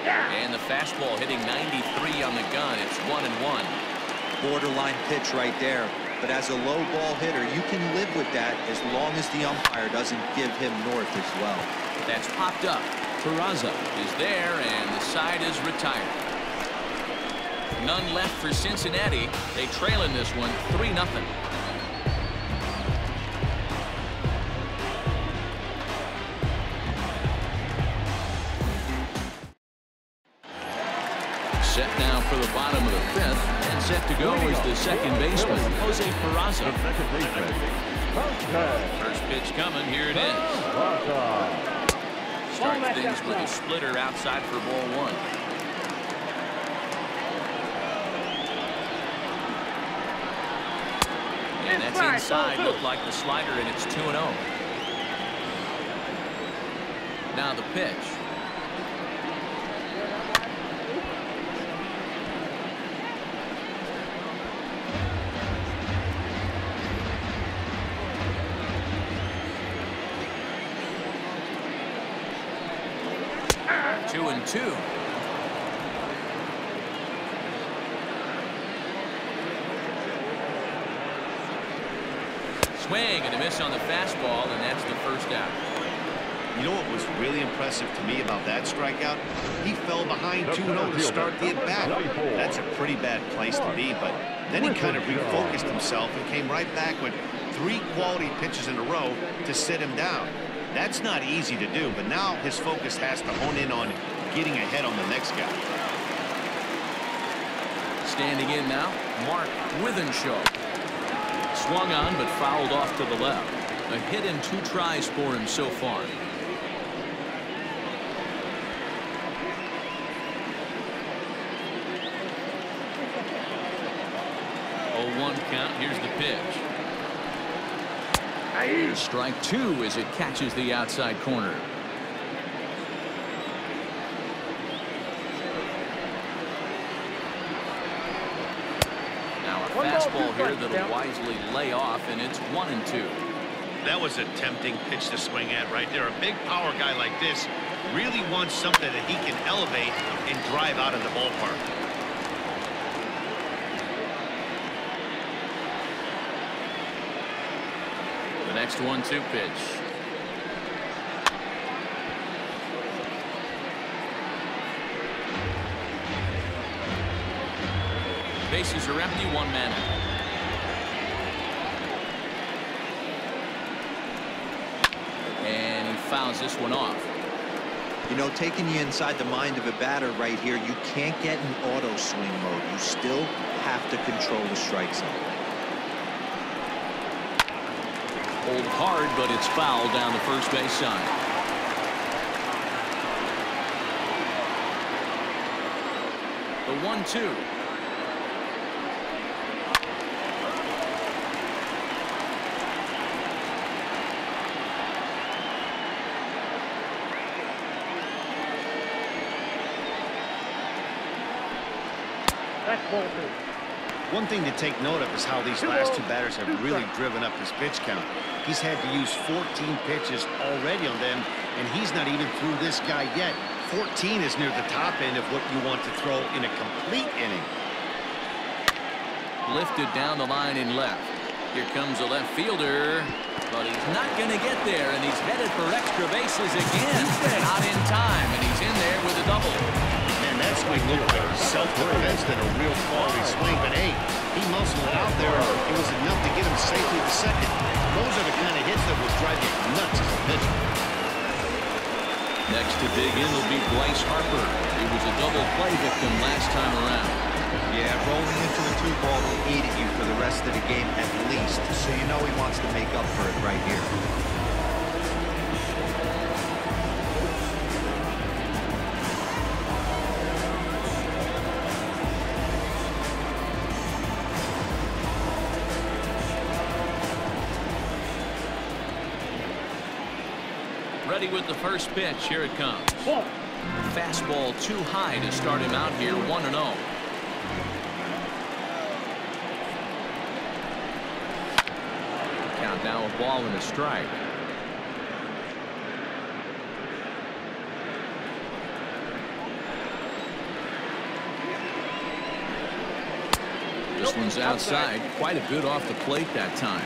And the fastball hitting 93 on the gun. It's one and one. Borderline pitch right there. But as a low ball hitter, you can live with that as long as the umpire doesn't give him north as well. That's popped up. Peraza is there, and the side is retired. None left for Cincinnati. They trail in this one 3 0. Set now for the bottom of the fifth, and set to go is the second baseman, Jose Peraza. second baseman, Jose First pitch coming, here it is. Peraza. Start things with a splitter outside for ball one. And that's inside. Looked like the slider, and it's 2 0. Now the pitch. Two and two. Swing and a miss on the fastball, and that's the first out. You know what was really impressive to me about that strikeout? He fell behind 2-0 to start the at-bat. That's a pretty bad place to be, but then he kind of refocused himself and came right back with three quality pitches in a row to sit him down. That's not easy to do, but now his focus has to hone in on getting ahead on the next guy. Standing in now, Mark Withenshaw. Swung on, but fouled off to the left. A hit in two tries for him so far. Oh, one count. Here's the pitch. Strike two as it catches the outside corner. Now a fastball here that'll wisely lay off, and it's one and two. That was a tempting pitch to swing at right there. A big power guy like this really wants something that he can elevate and drive out of the ballpark. Next one two pitch. Bases are empty, one man. And he fouls this one off. You know, taking you inside the mind of a batter right here, you can't get in auto swing mode. You still have to control the strike zone. Hold hard, but it's fouled down the first base side. The one two. That's ball two. One thing to take note of is how these last two batters have really driven up his pitch count. He's had to use 14 pitches already on them, and he's not even through this guy yet. 14 is near the top end of what you want to throw in a complete inning. Lifted down the line and left. Here comes a left fielder, but he's not going to get there, and he's headed for extra bases again. Not in time, and he's in there with a double. Man, that swing looked like self-defense than a real quality swing, but hey, he muscled it out there. It was enough to get him safely to second. Those are the kind of hits that will drive you nuts as a pitcher. Next to dig in will be Bryce Harper. He was a double play victim last time around. Yeah, rolling into a two ball will eat at you for the rest of the game at least, so you know he wants to make up for it right here. First pitch. Here it comes. Fastball too high to start him out here 1 0. Count now a ball and a strike. This one's outside. Quite a bit off the plate that time.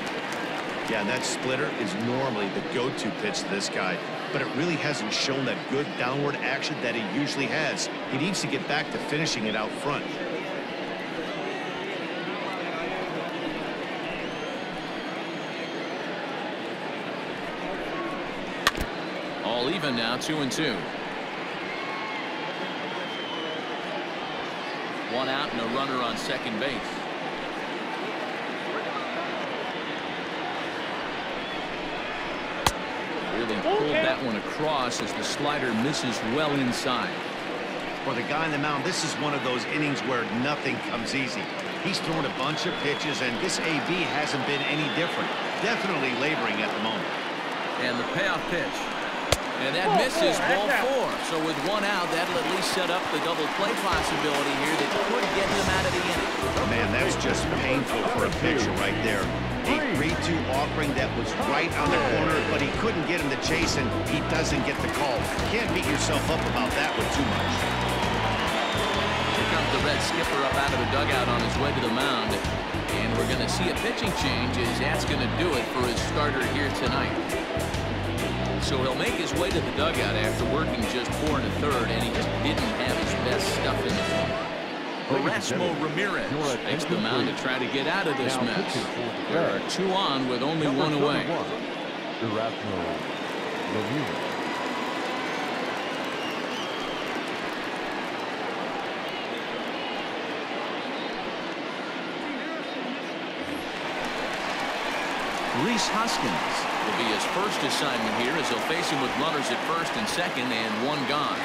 Yeah, that splitter is normally the go-to pitch to this guy, but it really hasn't shown that good downward action that he usually has. He needs to get back to finishing it out front. All even now, two and two. One out and a runner on second base. Really pulled that one across as the slider misses well inside. For the guy on the mound, this is one of those innings where nothing comes easy. He's thrown a bunch of pitches, and this AB hasn't been any different. Definitely laboring at the moment. And the payoff pitch. And that misses ball four. So with one out, that'll at least set up the double play possibility here that could get him out of the inning. Man, that's just painful for a pitcher right there. A 3-2 offering that was right on the corner, but he couldn't get him to chase, and he doesn't get the call. Can't beat yourself up about that one too much. Here comes the red skipper up out of the dugout on his way to the mound. And we're going to see a pitching change as that's going to do it for his starter here tonight. So he'll make his way to the dugout after working just four and a third, and he just didn't have his best stuff in this one. Erasmo Ramirez takes the mound to try to get out of this mess. There are two on with only one away. Erasmo Ramirez. Rhys Hoskins will be his first assignment here as he'll face him with runners at first and second and one gone.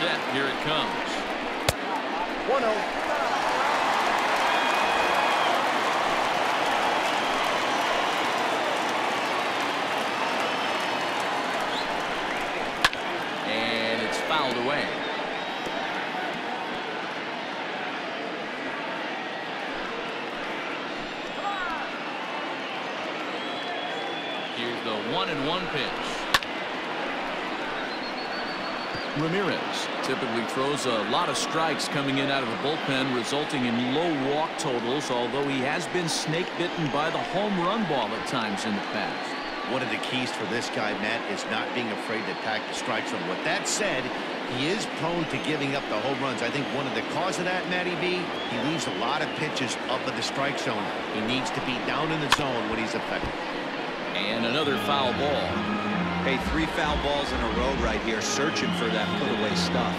Set. Here it comes. 1-0. And it's fouled away. Here's the one and one pitch. Ramirez typically throws a lot of strikes coming in out of the bullpen resulting in low walk totals although he has been snake bitten by the home run ball at times in the past. One of the keys for this guy, Matt, is not being afraid to attack the strike zone. With that said, he is prone to giving up the home runs. I think one of the cause of that, Matty B, he leaves a lot of pitches up in the strike zone. He needs to be down in the zone when he's effective. And another foul ball. Hey, three foul balls in a row right here, searching for that put-away stuff.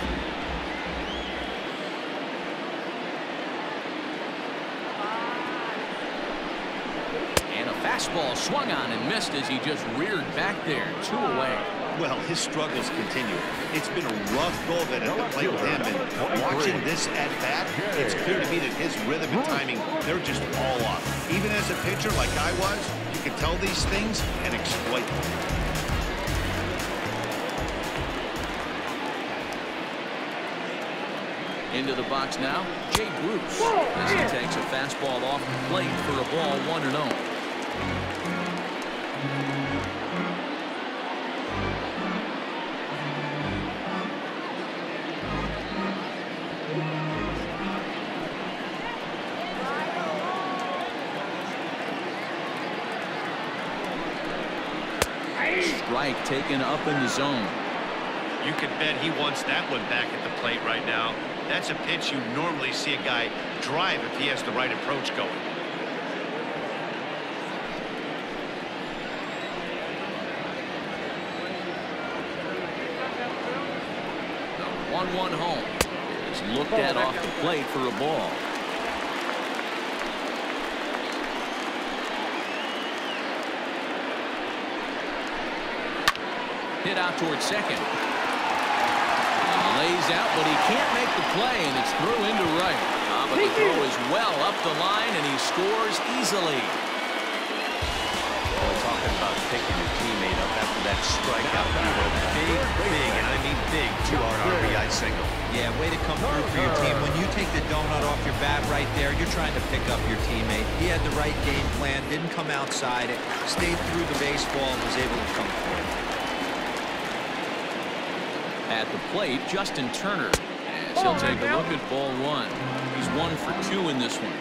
And a fastball swung on and missed as he just reared back there. Two away. Well, his struggles continue. It's been a rough go of it at the plate with him, and watching this at bat, it's clear to me that his rhythm and timing, they're just all off. Even as a pitcher like I was, you can tell these things and exploit them. Into the box now, Jay Bruce as he takes a fastball off the plate for a ball 1 and 0. Up in the zone. You can bet he wants that one back at the plate right now. That's a pitch you normally see a guy drive if he has the right approach going. The 1-1 home is looked at off the plate for a ball. Hit out towards second. He lays out, but he can't make the play, and it's through into right. Ah, but the throw is well up the line, and he scores easily. Well, talking about picking your teammate up after that strikeout, you were big, big, and I mean big, two-hard RBI single. Yeah, way to come through for your team. When you take the donut off your bat right there, you're trying to pick up your teammate. He had the right game plan, didn't come outside it, stayed through the baseball, and was able to come through. At the plate, Justin Turner. As he'll take a look at ball one. He's one for two in this one.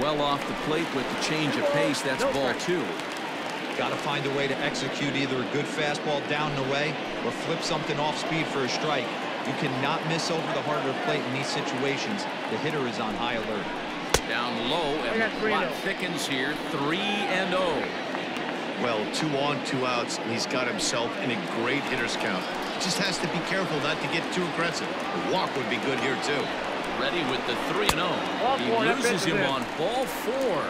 Well off the plate with the change of pace. That's ball two. Got to find a way to execute either a good fastball down and away or flip something off speed for a strike. You cannot miss over the harder plate in these situations. The hitter is on high alert. Down low, and the plot thickens here. 3 and 0. Well, two on, two outs, and he's got himself in a great hitter's count. Just has to be careful not to get too aggressive. A walk would be good here, too. Ready with the 3 and 0. He loses him on ball four.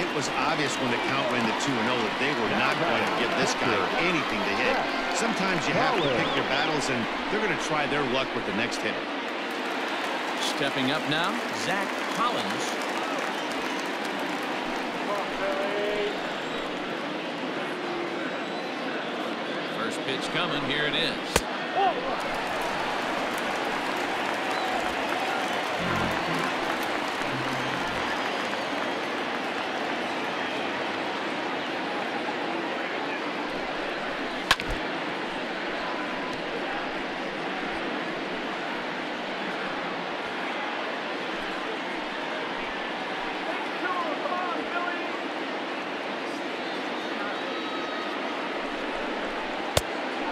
It was obvious when the count ran to 2 and 0 that they were not going to give this guy anything to hit. Sometimes you have to pick your battles, and they're going to try their luck with the next hitter. Stepping up now, Zach Collins. First pitch coming. Here it is.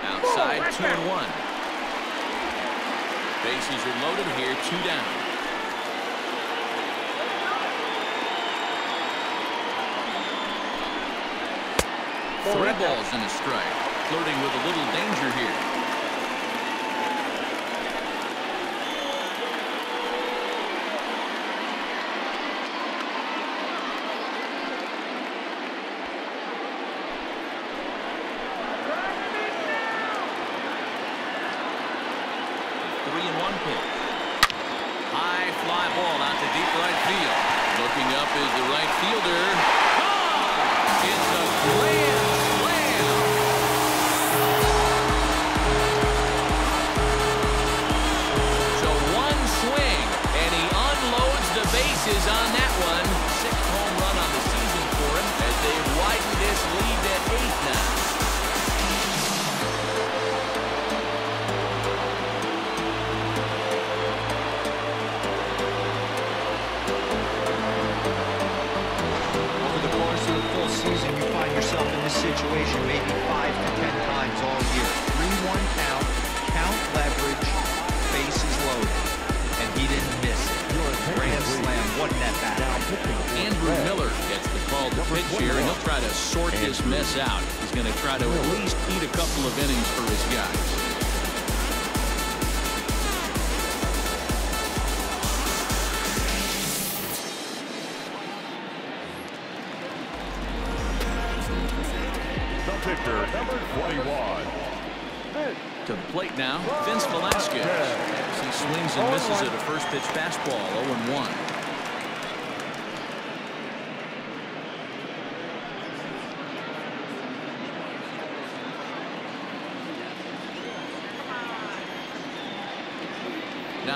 Outside, two and one. Bases are loaded here, two down. Three balls and a strike. Flirting with a little danger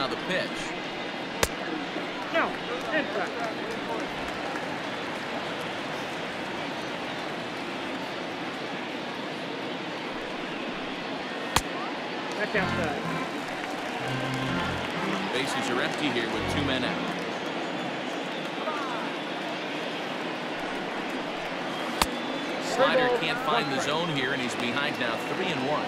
Now the pitch. No, impact. Back outside. Bases are empty here with two men out. Slider can't find the zone here, and he's behind now, three and one.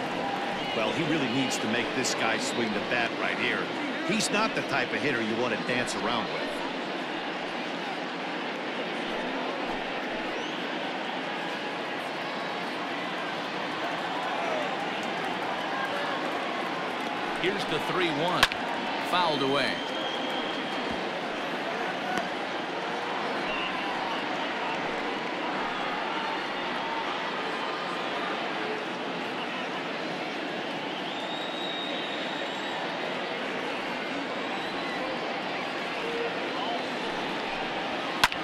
Well, he really needs to make this guy swing the bat right here. He's not the type of hitter you want to dance around with. Here's the 3-1. Fouled away.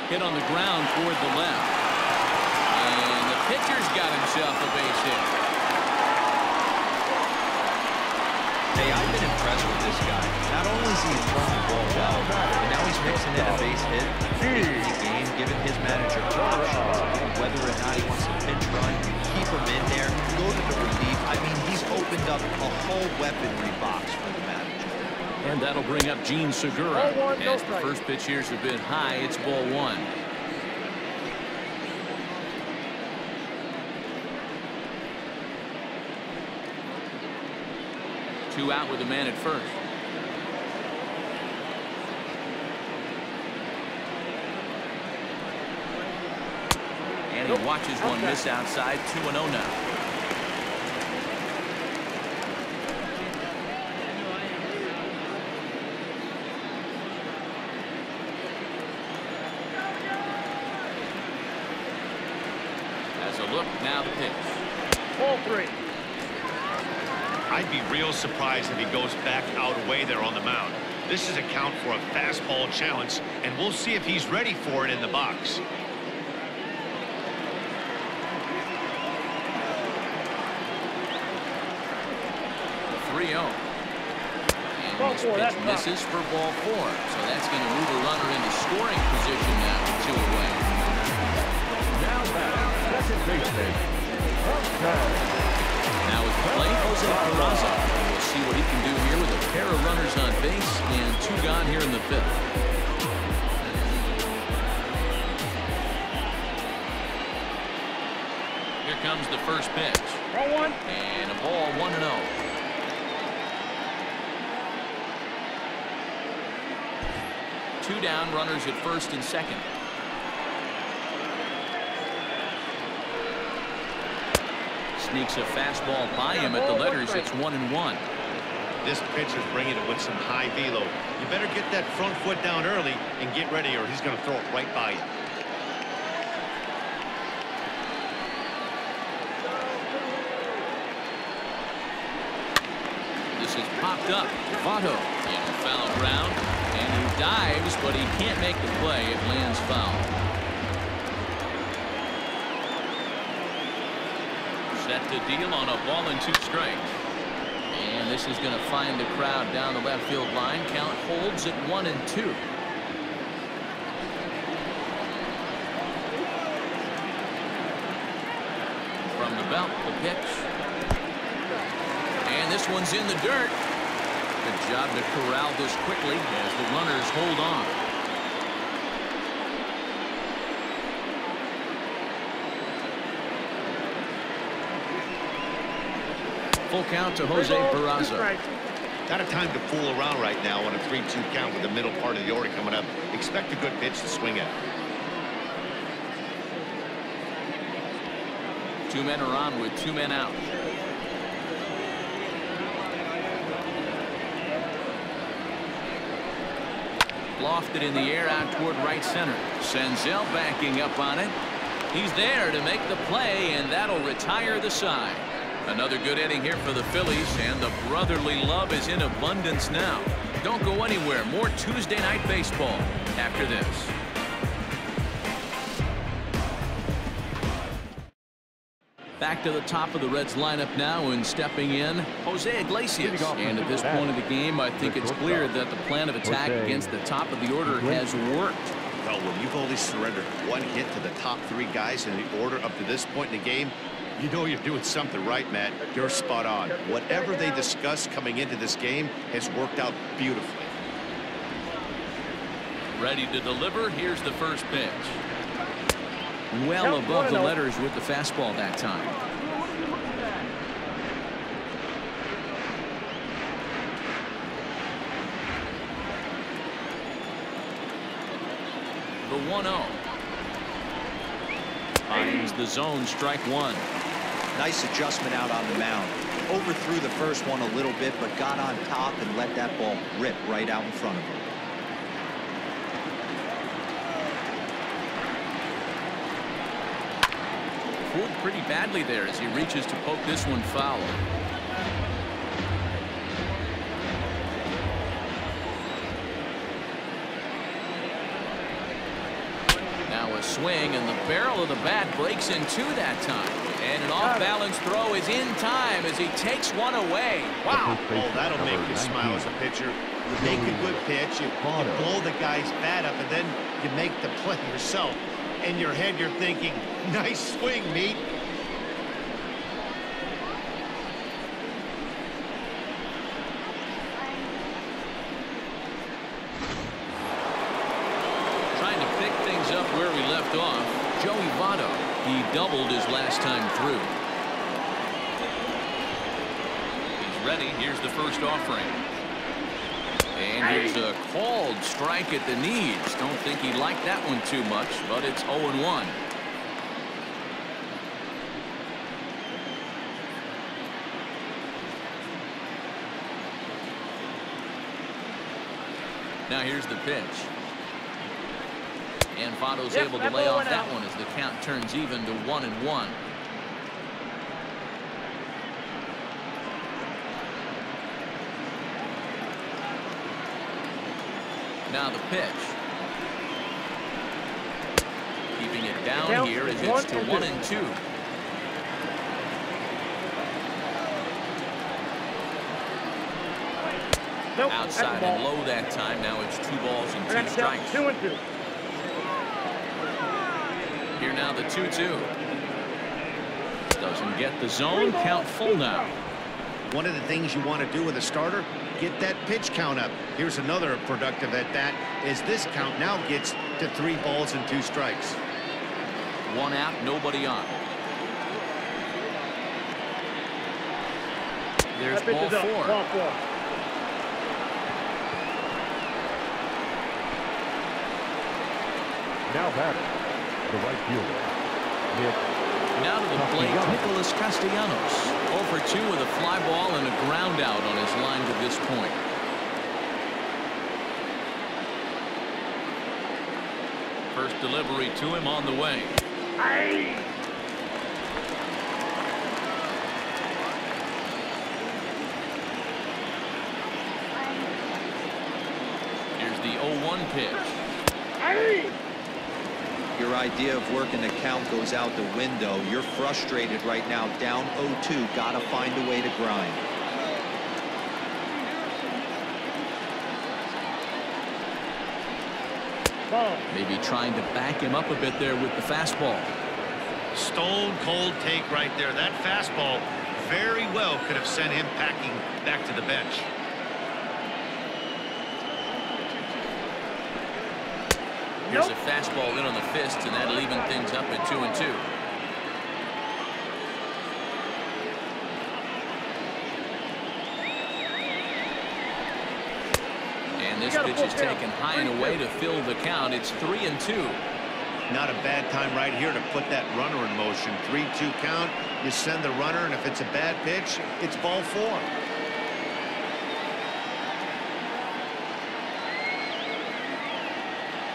Hit on the ground toward the left. And the pitcher's got himself a base hit. Hey, I've been impressed with this guy. Not only is he throwing the ball well, but now he's mixing in a base hit, making the game, giving his manager options, whether or not he wants to pinch run, keep him in there, go to the relief. I mean, he's opened up a whole weaponry box for the manager. And that'll bring up Jean Segura. Ball one, As the first pitch here's a bit high, it's ball one. Two out with a man at first. And he watches one miss outside, 2-0 now. As a look, now the pitch. Ball three. I'd be real surprised if he goes back out away there on the mound. This is a count for a fastball challenge, and we'll see if he's ready for it in the box. The 3-0. And Ball four, pitch that's misses for ball four. So that's going to move a runner into scoring position now two away. Now batting, second baseman, Oscar. Now with the plate, Jose Peraza. See what he can do here with a pair of runners on base and two gone here in the fifth. Here comes the first pitch. Ball one. And a ball 1 and 0. Two down runners at first and second. Sneaks a fastball by him at the letters. It's one and one. This pitcher's bringing it with some high velo. You better get that front foot down early and get ready, or he's going to throw it right by you. This is popped up. Votto in foul ground. And he dives, but he can't make the play. It lands foul. Set to deal on a ball and two strikes. This is going to find the crowd down the left field line. Count holds at one and two. From the belt, the pitch. And this one's in the dirt. Good job to corral this quickly as the runners hold on. Full count to Jose Three balls, Peraza. Not a time to fool around right now on a 3-2 count with the middle part of the order coming up. Expect a good pitch to swing at. Two men are on with two men out. Lofted in the air out toward right center. Senzel backing up on it. He's there to make the play, and that'll retire the side. Another good inning here for the Phillies, and the brotherly love is in abundance now. Don't go anywhere. More Tuesday night baseball after this. Back to the top of the Reds lineup now and stepping in Jose Iglesias. And at this point of the game I think it's clear that the plan of attack against the top of the order has worked. Well, when you've only surrendered one hit to the top three guys in the order up to this point in the game, you know you're doing something right, Matt. You're spot on. Whatever they discussed coming into this game has worked out beautifully. Ready to deliver. Here's the first pitch well above the letters with the fastball that time. The 1-0. Finds the zone strike one. Nice adjustment out on the mound. Overthrew the first one a little bit, but got on top and let that ball rip right out in front of him. fooled pretty badly there as he reaches to poke this one foul. Now a swing and the barrel of the bat breaks in two that time. And an off-balance throw is in time as he takes one away. Wow. Oh, that'll make you smile as a pitcher. You make a good pitch, you, you blow the guy's bat up, and then you make the play yourself in your head you're thinking, nice swing, meat. Trying to pick things up where we left off, Joey Votto. He doubled his last time through. He's ready. Here's the first offering. And here's a called strike at the knees. Don't think he liked that one too much, but it's 0-1. Now here's the pitch. And Votto's able to lay off that one as the count turns even to one and one. Now the pitch. Keeping it down here as it's to one and two. Nope, Outside and low that time. Now it's two balls and two strikes. Two and two. Here now the 2-2. Doesn't get the zone. Count full now. One of the things you want to do with a starter, get that pitch count up. Here's another productive at bat as this count now gets to three balls and two strikes. One out, nobody on. There's ball four. Ball four. Now batting, the right fielder, Nick Now to the plate, Nicholas Castellanos. 0 for 2 with a fly ball and a ground out on his line to this point. First delivery to him on the way. Here's the 0-1 pitch. Your idea of working the count goes out the window. You're frustrated right now, down 0-2. Got to find a way to grind. Maybe trying to back him up a bit there with the fastball. Stone cold take right there. That fastball very well could have sent him packing back to the bench. Here's Nope. a fastball in on the fist, and that'll even things up at two and two. And this pitch is taken high and away to fill the count. It's three and two. Not a bad time right here to put that runner in motion. 3-2 count. You send the runner, and if it's a bad pitch, it's ball four.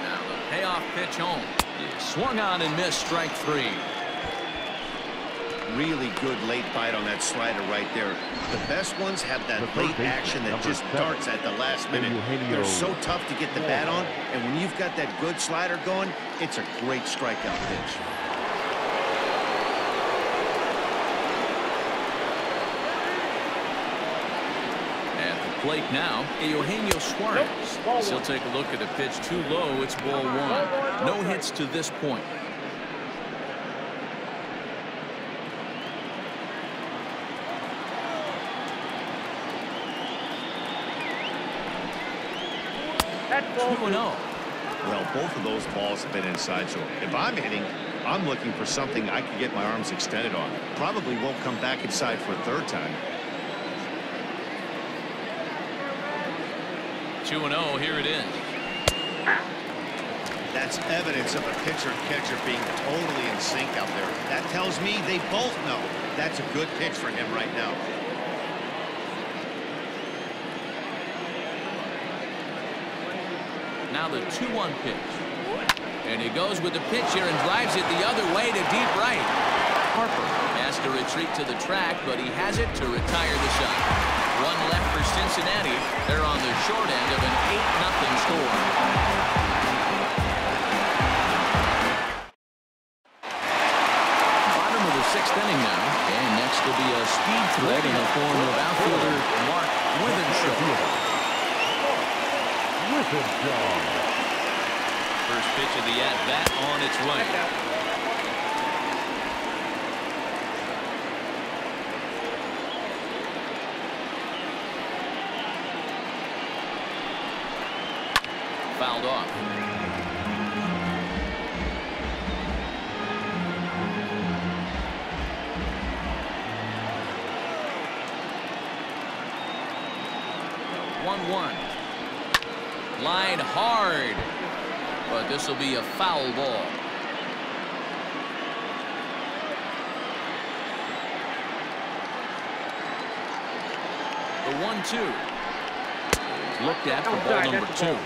Now the payoff pitch home. Swung on and missed strike three. Really good late bite on that slider right there. The best ones have that late action that just darts at the last minute. They're so tough to get the bat on, and when you've got that good slider going, it's a great strikeout pitch. At the plate now, Eugenio Suarez. As he'll take a look at the pitch too low. It's ball one. No hits to this point. That's ball 2 0. Well, both of those balls have been inside, so if I'm hitting, I'm looking for something I can get my arms extended on. Probably won't come back inside for a third time. 2 0. Here it is. That's evidence of a pitcher and catcher being totally in sync out there. That tells me they both know that's a good pitch for him right now. Now the 2-1 pitch. And he goes with the pitch here and drives it the other way to deep right. Harper has to retreat to the track, but he has it to retire the shot. One left for Cincinnati. They're on the short end of an 8-0 score. Of the at-bat on its way. Fouled off. But this will be a foul ball. The one-two. Looked at for ball number two.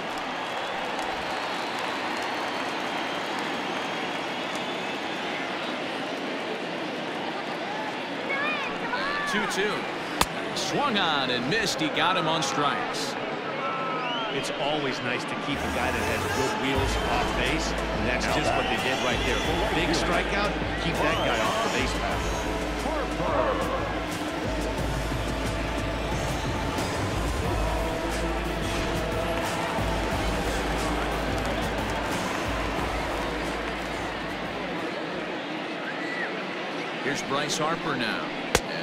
Two-two. Swung on and missed. He got him on strikes. It's always nice to keep a guy that has good wheels off base, and that's just what they did right there. Big strikeout, keep that guy off the base path. Here's Bryce Harper now.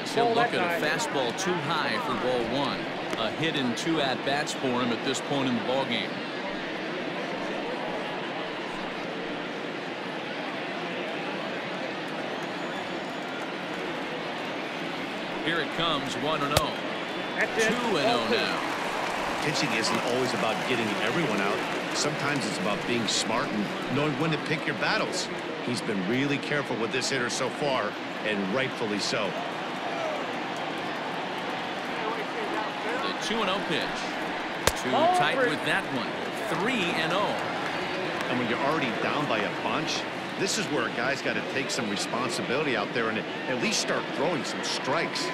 As he'll look at a fastball too high for ball one. A hit in two at-bats for him at this point in the ballgame. Here it comes, 1-0. 2-0 That's it. Ball two. Oh now. Pitching isn't always about getting everyone out. Sometimes it's about being smart and knowing when to pick your battles. He's been really careful with this hitter so far, and rightfully so. 2-0 pitch. Too Ball tight with that one. 3-0. And when you're already down by a bunch, this is where a guy's got to take some responsibility out there and at least start throwing some strikes.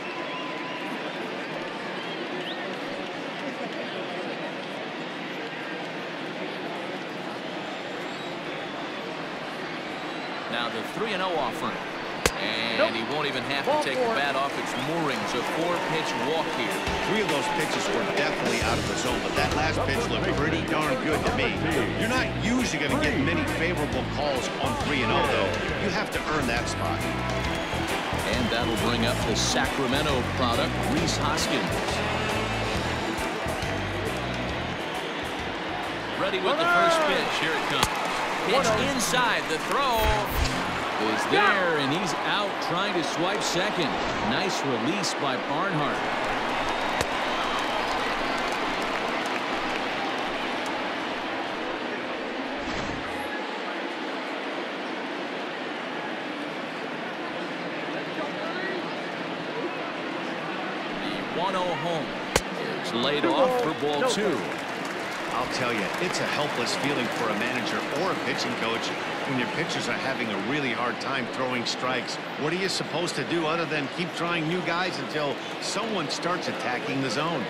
Now the 3-0 offering. And Nope. he won't even have Ball to take the bat off its moorings. A four-pitch walk here. Three of those pitches were definitely out of the zone, but that last pitch looked pretty darn good to me. You're not usually going to get many favorable calls on 3 and 0, though. You have to earn that spot. And that'll bring up the Sacramento product, Rhys Hoskins. Ready with the first pitch. Here it comes. Pitch inside. The throw is there, and he's out trying to swipe second. Nice release by Barnhart. home. Laid off for ball two. I'll tell you, it's a helpless feeling for a manager or a pitching coach when your pitchers are having a really hard time throwing strikes. What are you supposed to do other than keep trying new guys until someone starts attacking the zone?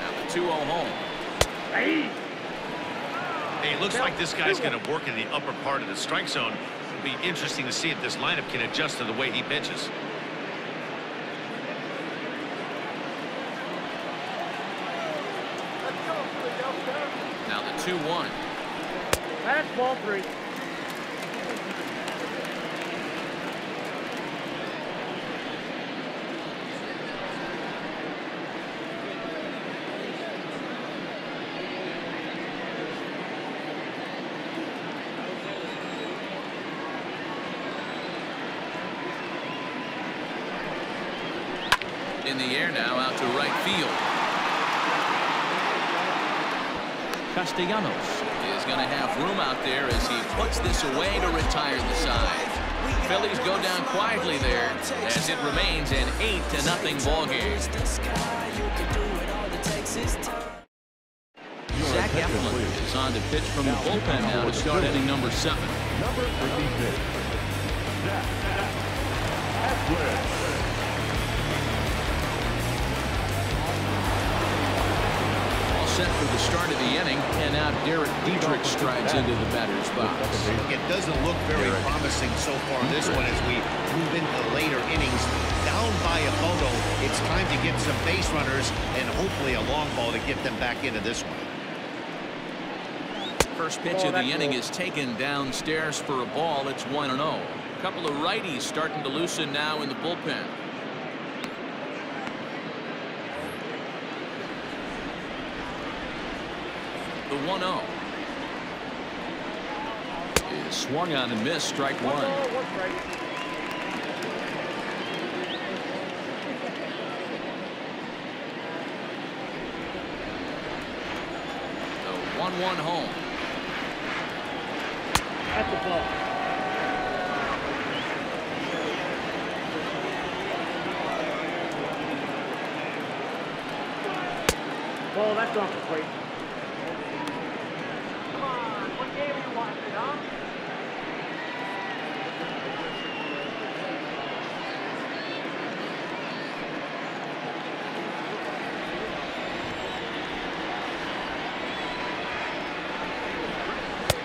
Now the 2-0 home. Hey! Hey, it looks like this guy's going to work in the upper part of the strike zone. It'll be interesting to see if this lineup can adjust to the way he pitches. Now the 2-1. That's ball three. In the air now out to right field. Castellanos is going to have room out there as he puts this away to retire the side. Phillies go down quietly there as it remains an 8 to nothing ball game. Zach Eflin is on to pitch from the bullpen now to start inning number seven. Number 56. Zach Eflin. Set for the start of the inning, and now Derek Dietrich strides into the batter's box. It doesn't look very promising so far this one as we move into the later innings. Down by a photo, it's time to get some base runners and hopefully a long ball to get them back into this one. First pitch of the inning is taken downstairs for a ball. It's 1 0. A couple of righties starting to loosen now in the bullpen. The 1 0 is swung on and missed. Strike one. The 1 1 home. That's the ball. Ball, that's off the plate. Come on, what game are you watching, huh?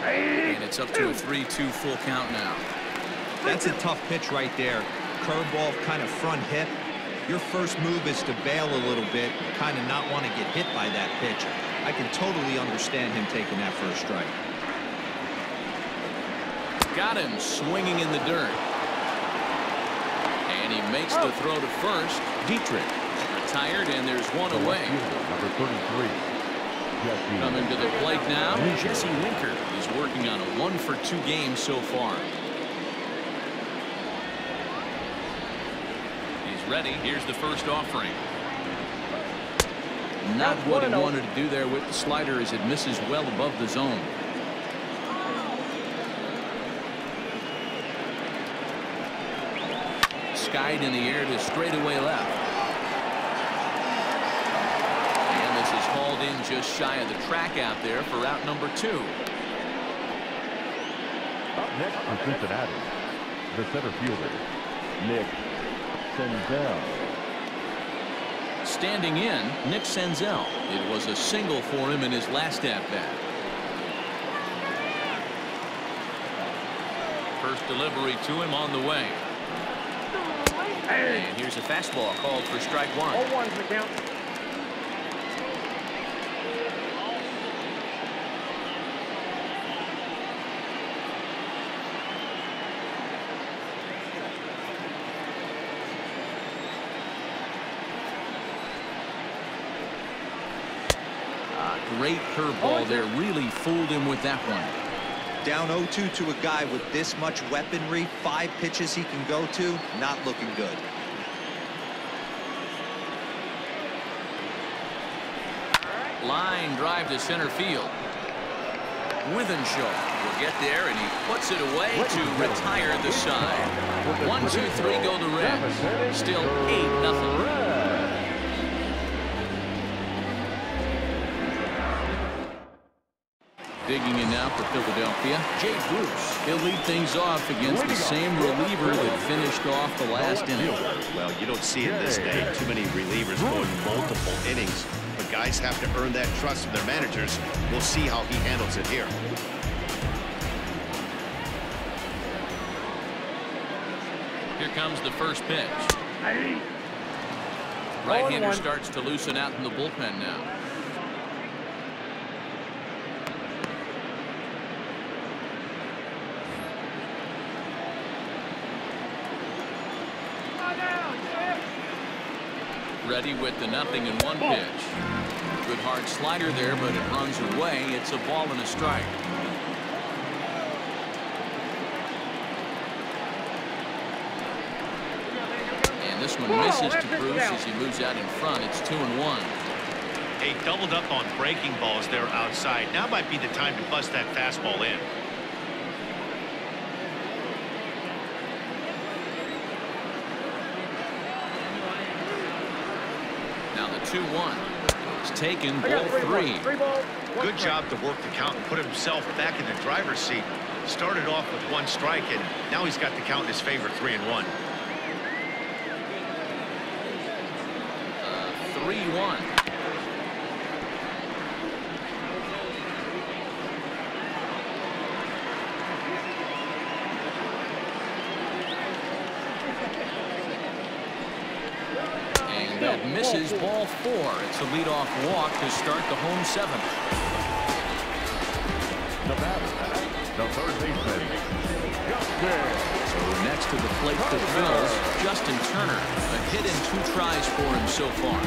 And it's up to a 3 2 full count now. That's a tough pitch right there. Curveball kind of front hip. Your first move is to bail a little bit, kind of not want to get hit by that pitch. I can totally understand him taking that first strike. Got him swinging in the dirt. And he makes the oh. throw to first. Dietrich retired, and there's one away. number 33. Jesse Coming to the plate now, Jesse Winker is working on a one for two game so far. He's ready. Here's the first offering. Not what he wanted to do there with the slider as it misses well above the zone. Skied in the air to straightaway left. And this hauled in just shy of the track out there for out number two. Up next for Cincinnati, the center fielder, Nick Senzel. Standing in, Nick Senzel. It was a single for him in his last at bat. First delivery to him on the way. And here's a fastball called for strike one. All one's the count. Great curveball there. Really fooled him with that one. Down 0-2 to a guy with this much weaponry, five pitches he can go to, not looking good. Line drive to center field. Withenshaw will get there, and he puts it away to retire the side. One, two, three go the Reds. Still 8 Digging in now for Philadelphia, Jay Bruce. He'll lead things off against the same reliever that finished off the last inning. Well, you don't see it this day. Too many relievers going multiple innings. But guys have to earn that trust from their managers. We'll see how he handles it here. Here comes the first pitch. Right-hander starts to loosen out in the bullpen now. Ready with the nothing in one pitch. Good hard slider there, but it runs away. It's a ball and a strike. And this one misses to Bruce as he moves out in front. It's two and one. Hey, doubled up on breaking balls there outside. Now might be the time to bust that fastball in. Now the 2-1. It's taken ball three. Good job to work the count and put himself back in the driver's seat. Started off with one strike, and now he's got the count in his favor, three and one. Uh, 3-1. And that misses ball four. It's a leadoff walk to start the home seventh. The batter, the third baseman, Justin. So next to the plate for the Phils, Justin Turner. A hit in two tries for him so far.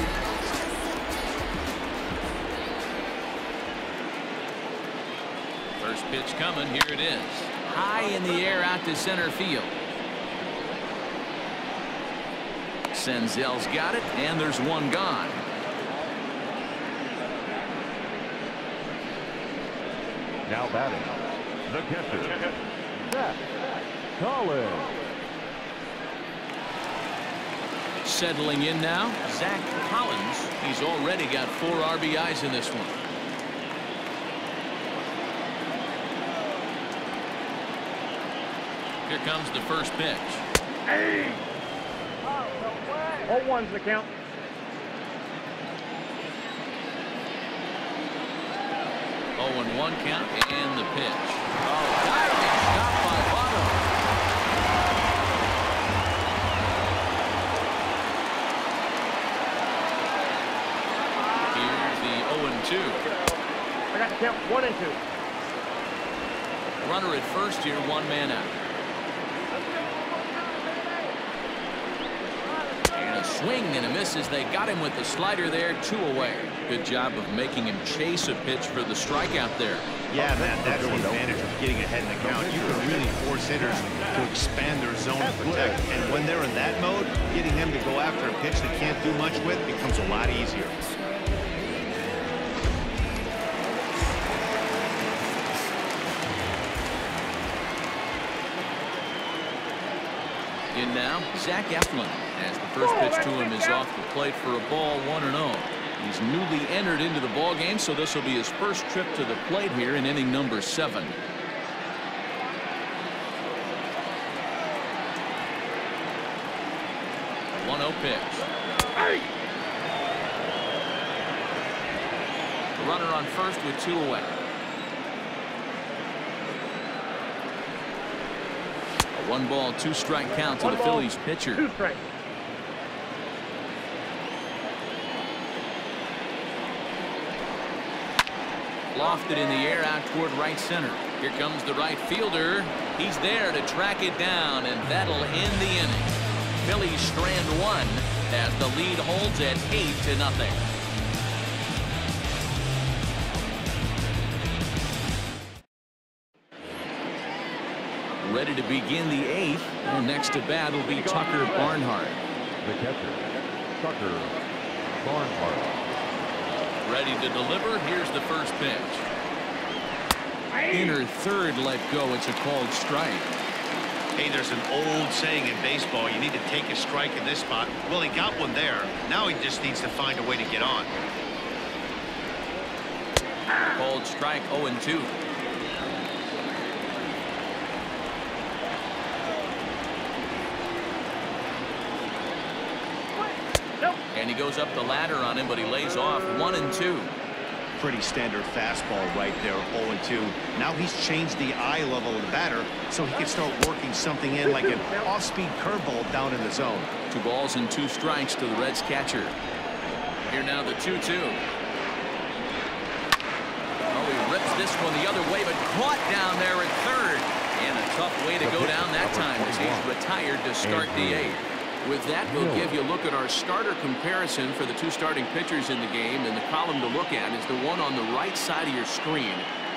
First pitch coming. Here it is. High in the air out to center field. Senzel's got it, and there's one gone. Now batting, the catcher, Seth Collins. Settling in now, Zach Collins. He's already got four RBIs in this one. Here comes the first pitch. Hey. 0-1's the count. Oh, and one count and the pitch. Oh, diving stop by Votto. Here's the 0 and 2. I got to count one and two. Runner at first here, one man out. Swing and a miss as they got him with the slider there, two away. Good job of making him chase a pitch for the strikeout there. Yeah, man, that's the advantage of getting ahead in the count. You can really force hitters to expand their zone to protect. And when they're in that mode, getting them to go after a pitch they can't do much with becomes a lot easier. In now, Zach Eflin as the first pitch to him is off the plate for a ball 1-0. He's newly entered into the ball game, so this will be his first trip to the plate here in inning number seven. One 0 pitch. The runner on first with two away. A one ball, two strike count to One the ball, Phillies pitcher. Two strikes. Lofted in the air out toward right center. Here comes the right fielder. He's there to track it down, and that'll end the inning. Phillies strand one as the lead holds at eight to nothing. Ready to begin the eighth. And next to bat will be Tucker Barnhart. The catcher, Tucker Barnhart. Ready to deliver. Here's the first pitch. Inner third let go. It's a called strike. Hey, there's an old saying in baseball, you need to take a strike in this spot. Well, he got one there. Now he just needs to find a way to get on. Called strike 0 and 2. And he goes up the ladder on him, but he lays off one and two. Pretty standard fastball right there, 0-2. Now he's changed the eye level of the batter so he can start working something in like an off-speed curveball down in the zone. Two balls and two strikes to the Reds catcher. Here now the 2-2. Oh, he rips this one the other way, but caught down there at third. And a tough way to go down that time as he's retired to start the eighth. With that, we'll give you a look at our starter comparison for the two starting pitchers in the game. And the column to look at is the one on the right side of your screen.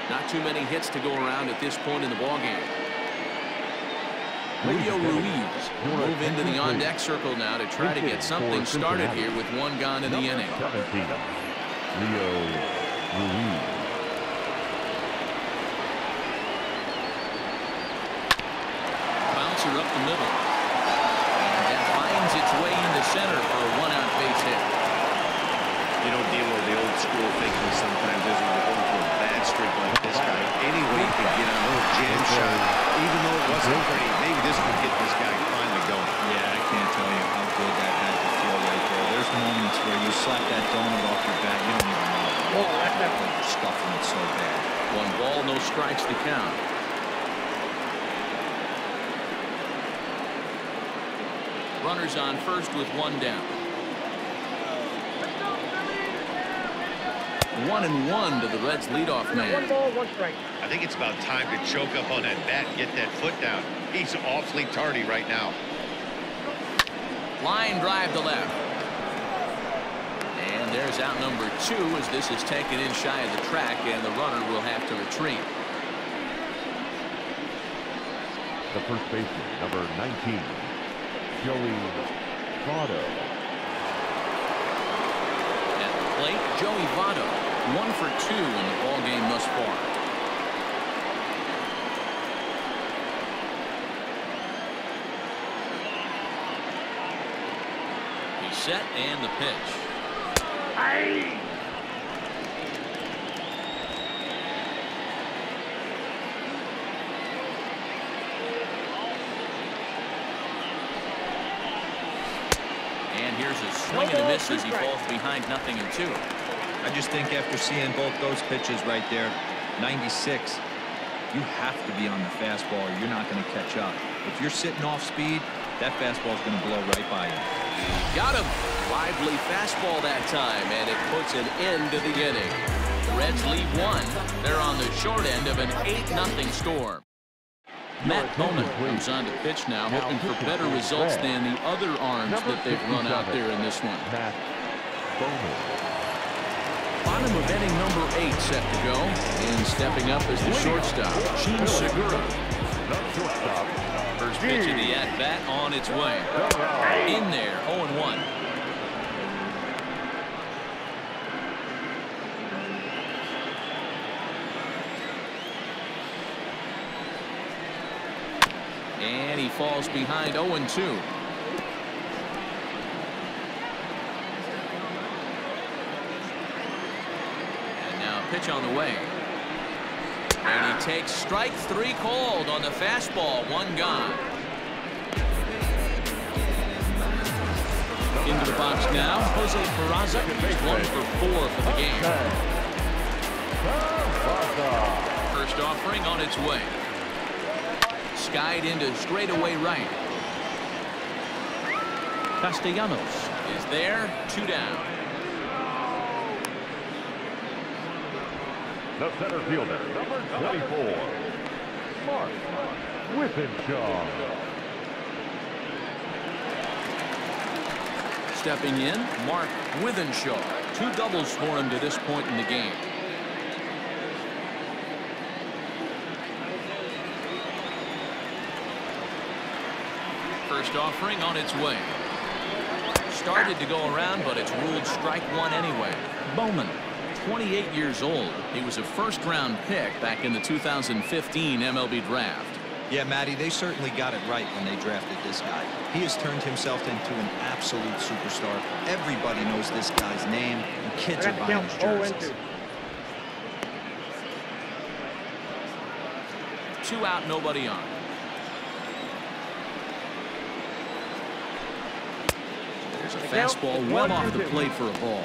Not too many hits to go around at this point in the ballgame. Julio Ruiz will move into the on-deck circle now to try to get something started here with one gone in the inning. Leo Ruiz. Bouncer up the middle. And that finds its way into center for a one-out base hit. You don't deal with the old school thinking sometimes as you're going through a bad streak like this guy. Any way you can get a little jam shot, even it pretty, maybe this could get this guy finally going. Yeah, I can't tell you how good that had to feel right there. There's moments where you slap that donut off your bat, you don't even know. Oh, that one. You're stuffing it so bad. One ball, no strikes to count. Runners on first with one down. One and one to the Reds leadoff man. One man. ball, one strike. I think it's about time to choke up on that bat and get that foot down. He's awfully tardy right now. Line drive to left. And there's out number two as this is taken in shy of the track and the runner will have to retreat. The first baseman, number 19, Joey Votto. At the plate, Joey Votto. One for two in the ball game thus far. Set and the pitch. Aye. And here's a swing and a miss as he falls behind nothing in two. I just think after seeing both those pitches right there, 96, you have to be on the fastball or you're not going to catch up. If you're sitting off speed, that fastball is going to blow right by you. Got him. Lively fastball that time, and it puts an end to the inning. The Reds lead one. They're on the short end of an 8-0 storm. Matt Bowman comes on to pitch now, hoping for better results than the other arms that they've run out there in this one. Matt Bowman. Bottom of inning number eight set to go. And stepping up is the shortstop, Jean Segura. Pitch of the at-bat on its way. In there, 0-1. And he falls behind 0-2. And now pitch on the way. And he takes strike three called on the fastball. One gone. Into the box now. Jose Peraza. One for four for the game. First offering on its way. Skied into straightaway right. Castellanos is there. Two down. The center fielder, number 24, Mark Whippenshaw. Stepping in, Mark Withenshaw. Two doubles for him to this point in the game. First offering on its way. Started to go around, but it's ruled strike one anyway. Bowman, 28 years old. He was a first-round pick back in the 2015 MLB Draft. Yeah, Matty, they certainly got it right when they drafted this guy. He has turned himself into an absolute superstar. Everybody knows this guy's name, and kids are That buying counts his 0 and jerseys. 2. Out, nobody on. There's a fastball well off the plate for a ball.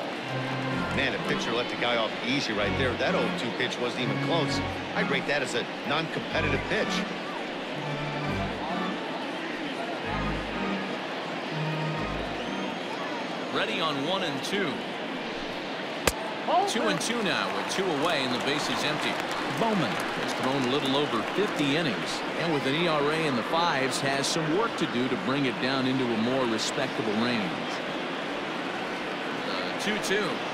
Man, the pitcher let the guy off easy right there. That old 2 pitch wasn't even close. I'd rate that as a non-competitive pitch. Ready on one and two. Two and two now with two away and the base is empty. Bowman has thrown a little over 50 innings and with an ERA in the fives has some work to do to bring it down into a more respectable range. Uh, the 2-2.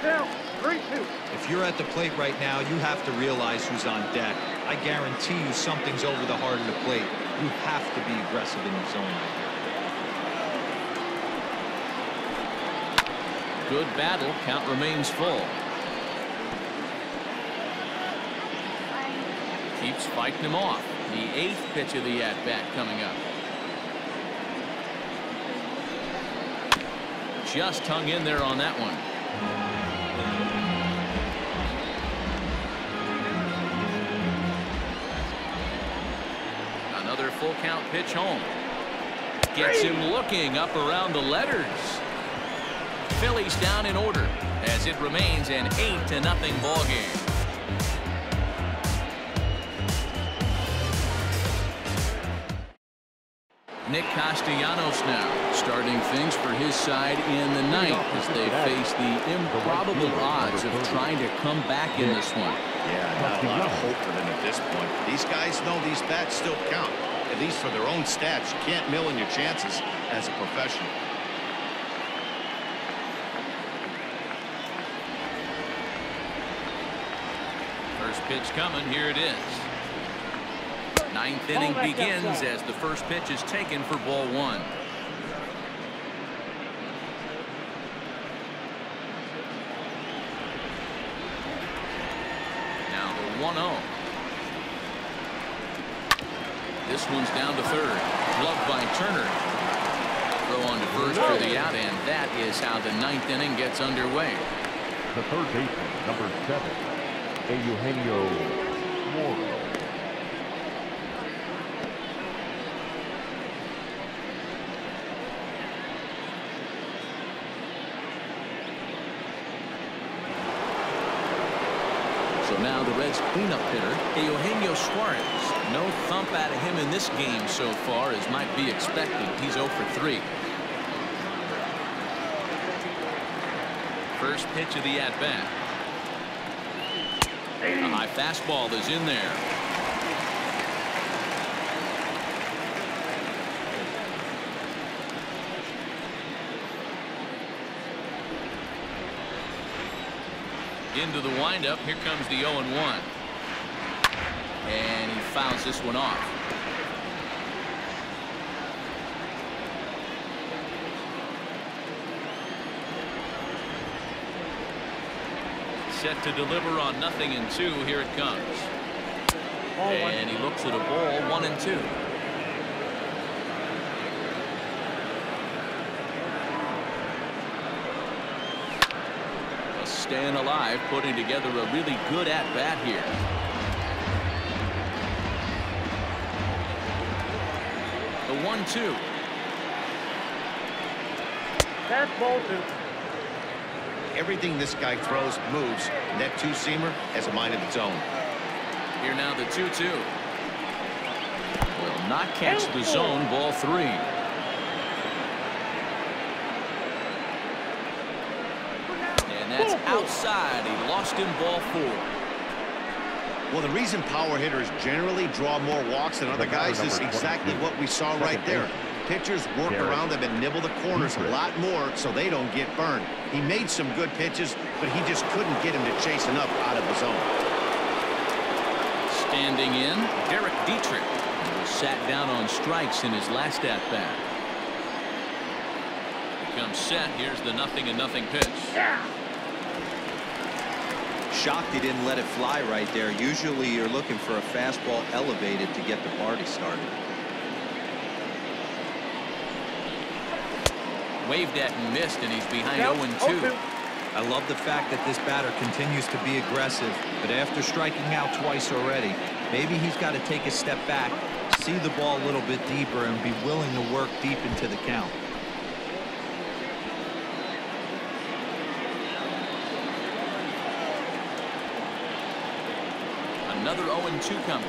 Full. Three, two. If you're at the plate right now, you have to realize who's on deck. I guarantee you something's over the heart of the plate. You have to be aggressive in the zone right now. Good battle. Count remains full. Keeps fighting him off. The eighth pitch of the at-bat coming up. Just hung in there on that one. Count pitch home. Gets him looking up around the letters. Phillies down in order as it remains an 8 to nothing ball game. Nick Castellanos now starting things for his side in the ninth as they face the improbable odds of trying to come back in this one. Yeah, not a lot of hope for them at this point. These guys know these bats still count, at least for their own stats. You can't mill in your chances as a professional. First pitch coming. Here it is. Ninth inning begins as the first pitch is taken for ball one. Now the 1-0. This one's down to third. Gloved by Turner. Throw on to first for the out, and that is how the ninth inning gets underway. The third baseman, number seven, Eugenio Moro. So now the Reds cleanup hitter, Eugenio Suarez. No thump out of him in this game so far as might be expected. He's 0 for 3. First pitch of the at-bat. A high fastball is in there. Into the windup. Here comes the 0 and 1. And he fouls this one off. Set to deliver on nothing and two. Here it comes. Oh, and he looks at a ball one and two. Staying alive, putting together a really good at bat here. One two. That's ball two. Everything this guy throws moves. That two-seamer has a mind of its own. Here now the 2-2. Will not catch the zone. Ball three. And that's outside. He lost him ball four. Well, the reason power hitters generally draw more walks than other guys is exactly what we saw right there. Pitchers work around them and nibble the corners a lot more so they don't get burned. He made some good pitches, but he just couldn't get him to chase enough out of the zone. Standing in, Derek Dietrich was sat down on strikes in his last at bat. Becomes set. Here's the nothing and nothing pitch. Shocked he didn't let it fly right there. Usually you're looking for a fastball elevated to get the party started. Waved at and missed, and he's behind Yep, 0-2. 0-2. I love the fact that this batter continues to be aggressive, but after striking out twice already, maybe he's got to take a step back, see the ball a little bit deeper, and be willing to work deep into the count. Another 0-2 coming.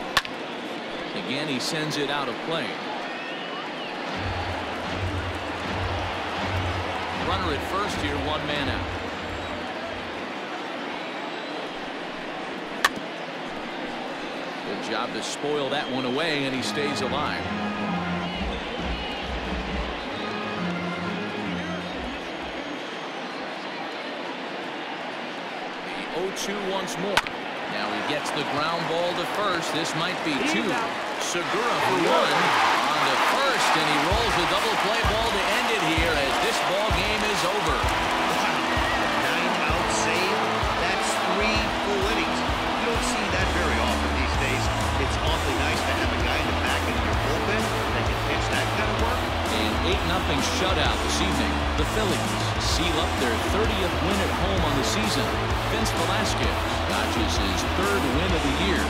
Again, he sends it out of play. Runner at first here, one man out. Good job to spoil that one away, and he stays alive. The 0-2 once more. Now he gets the ground ball to first. This might be two. Segura for one on to first, and he rolls a double play ball to end it here as this ball game is over. Nine out save. That's three full innings. You don't see that very often these days. It's awfully nice to have a guy in the back of your bullpen that can pitch that kind of work. An 8-0 shutout this evening. The Phillies seal up their 30th win at home on the season. Vince Velasquez notches his third win of the year.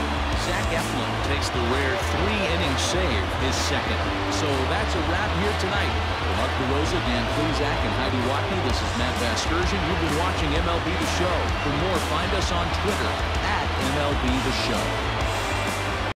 Zach Eflin takes the rare three-inning save, his second. So that's a wrap here tonight. For Mark DeRosa, Dan Plesac, and Heidi Watney, this is Matt Vasgersian. You've been watching MLB The Show. For more, find us on Twitter at MLB The Show.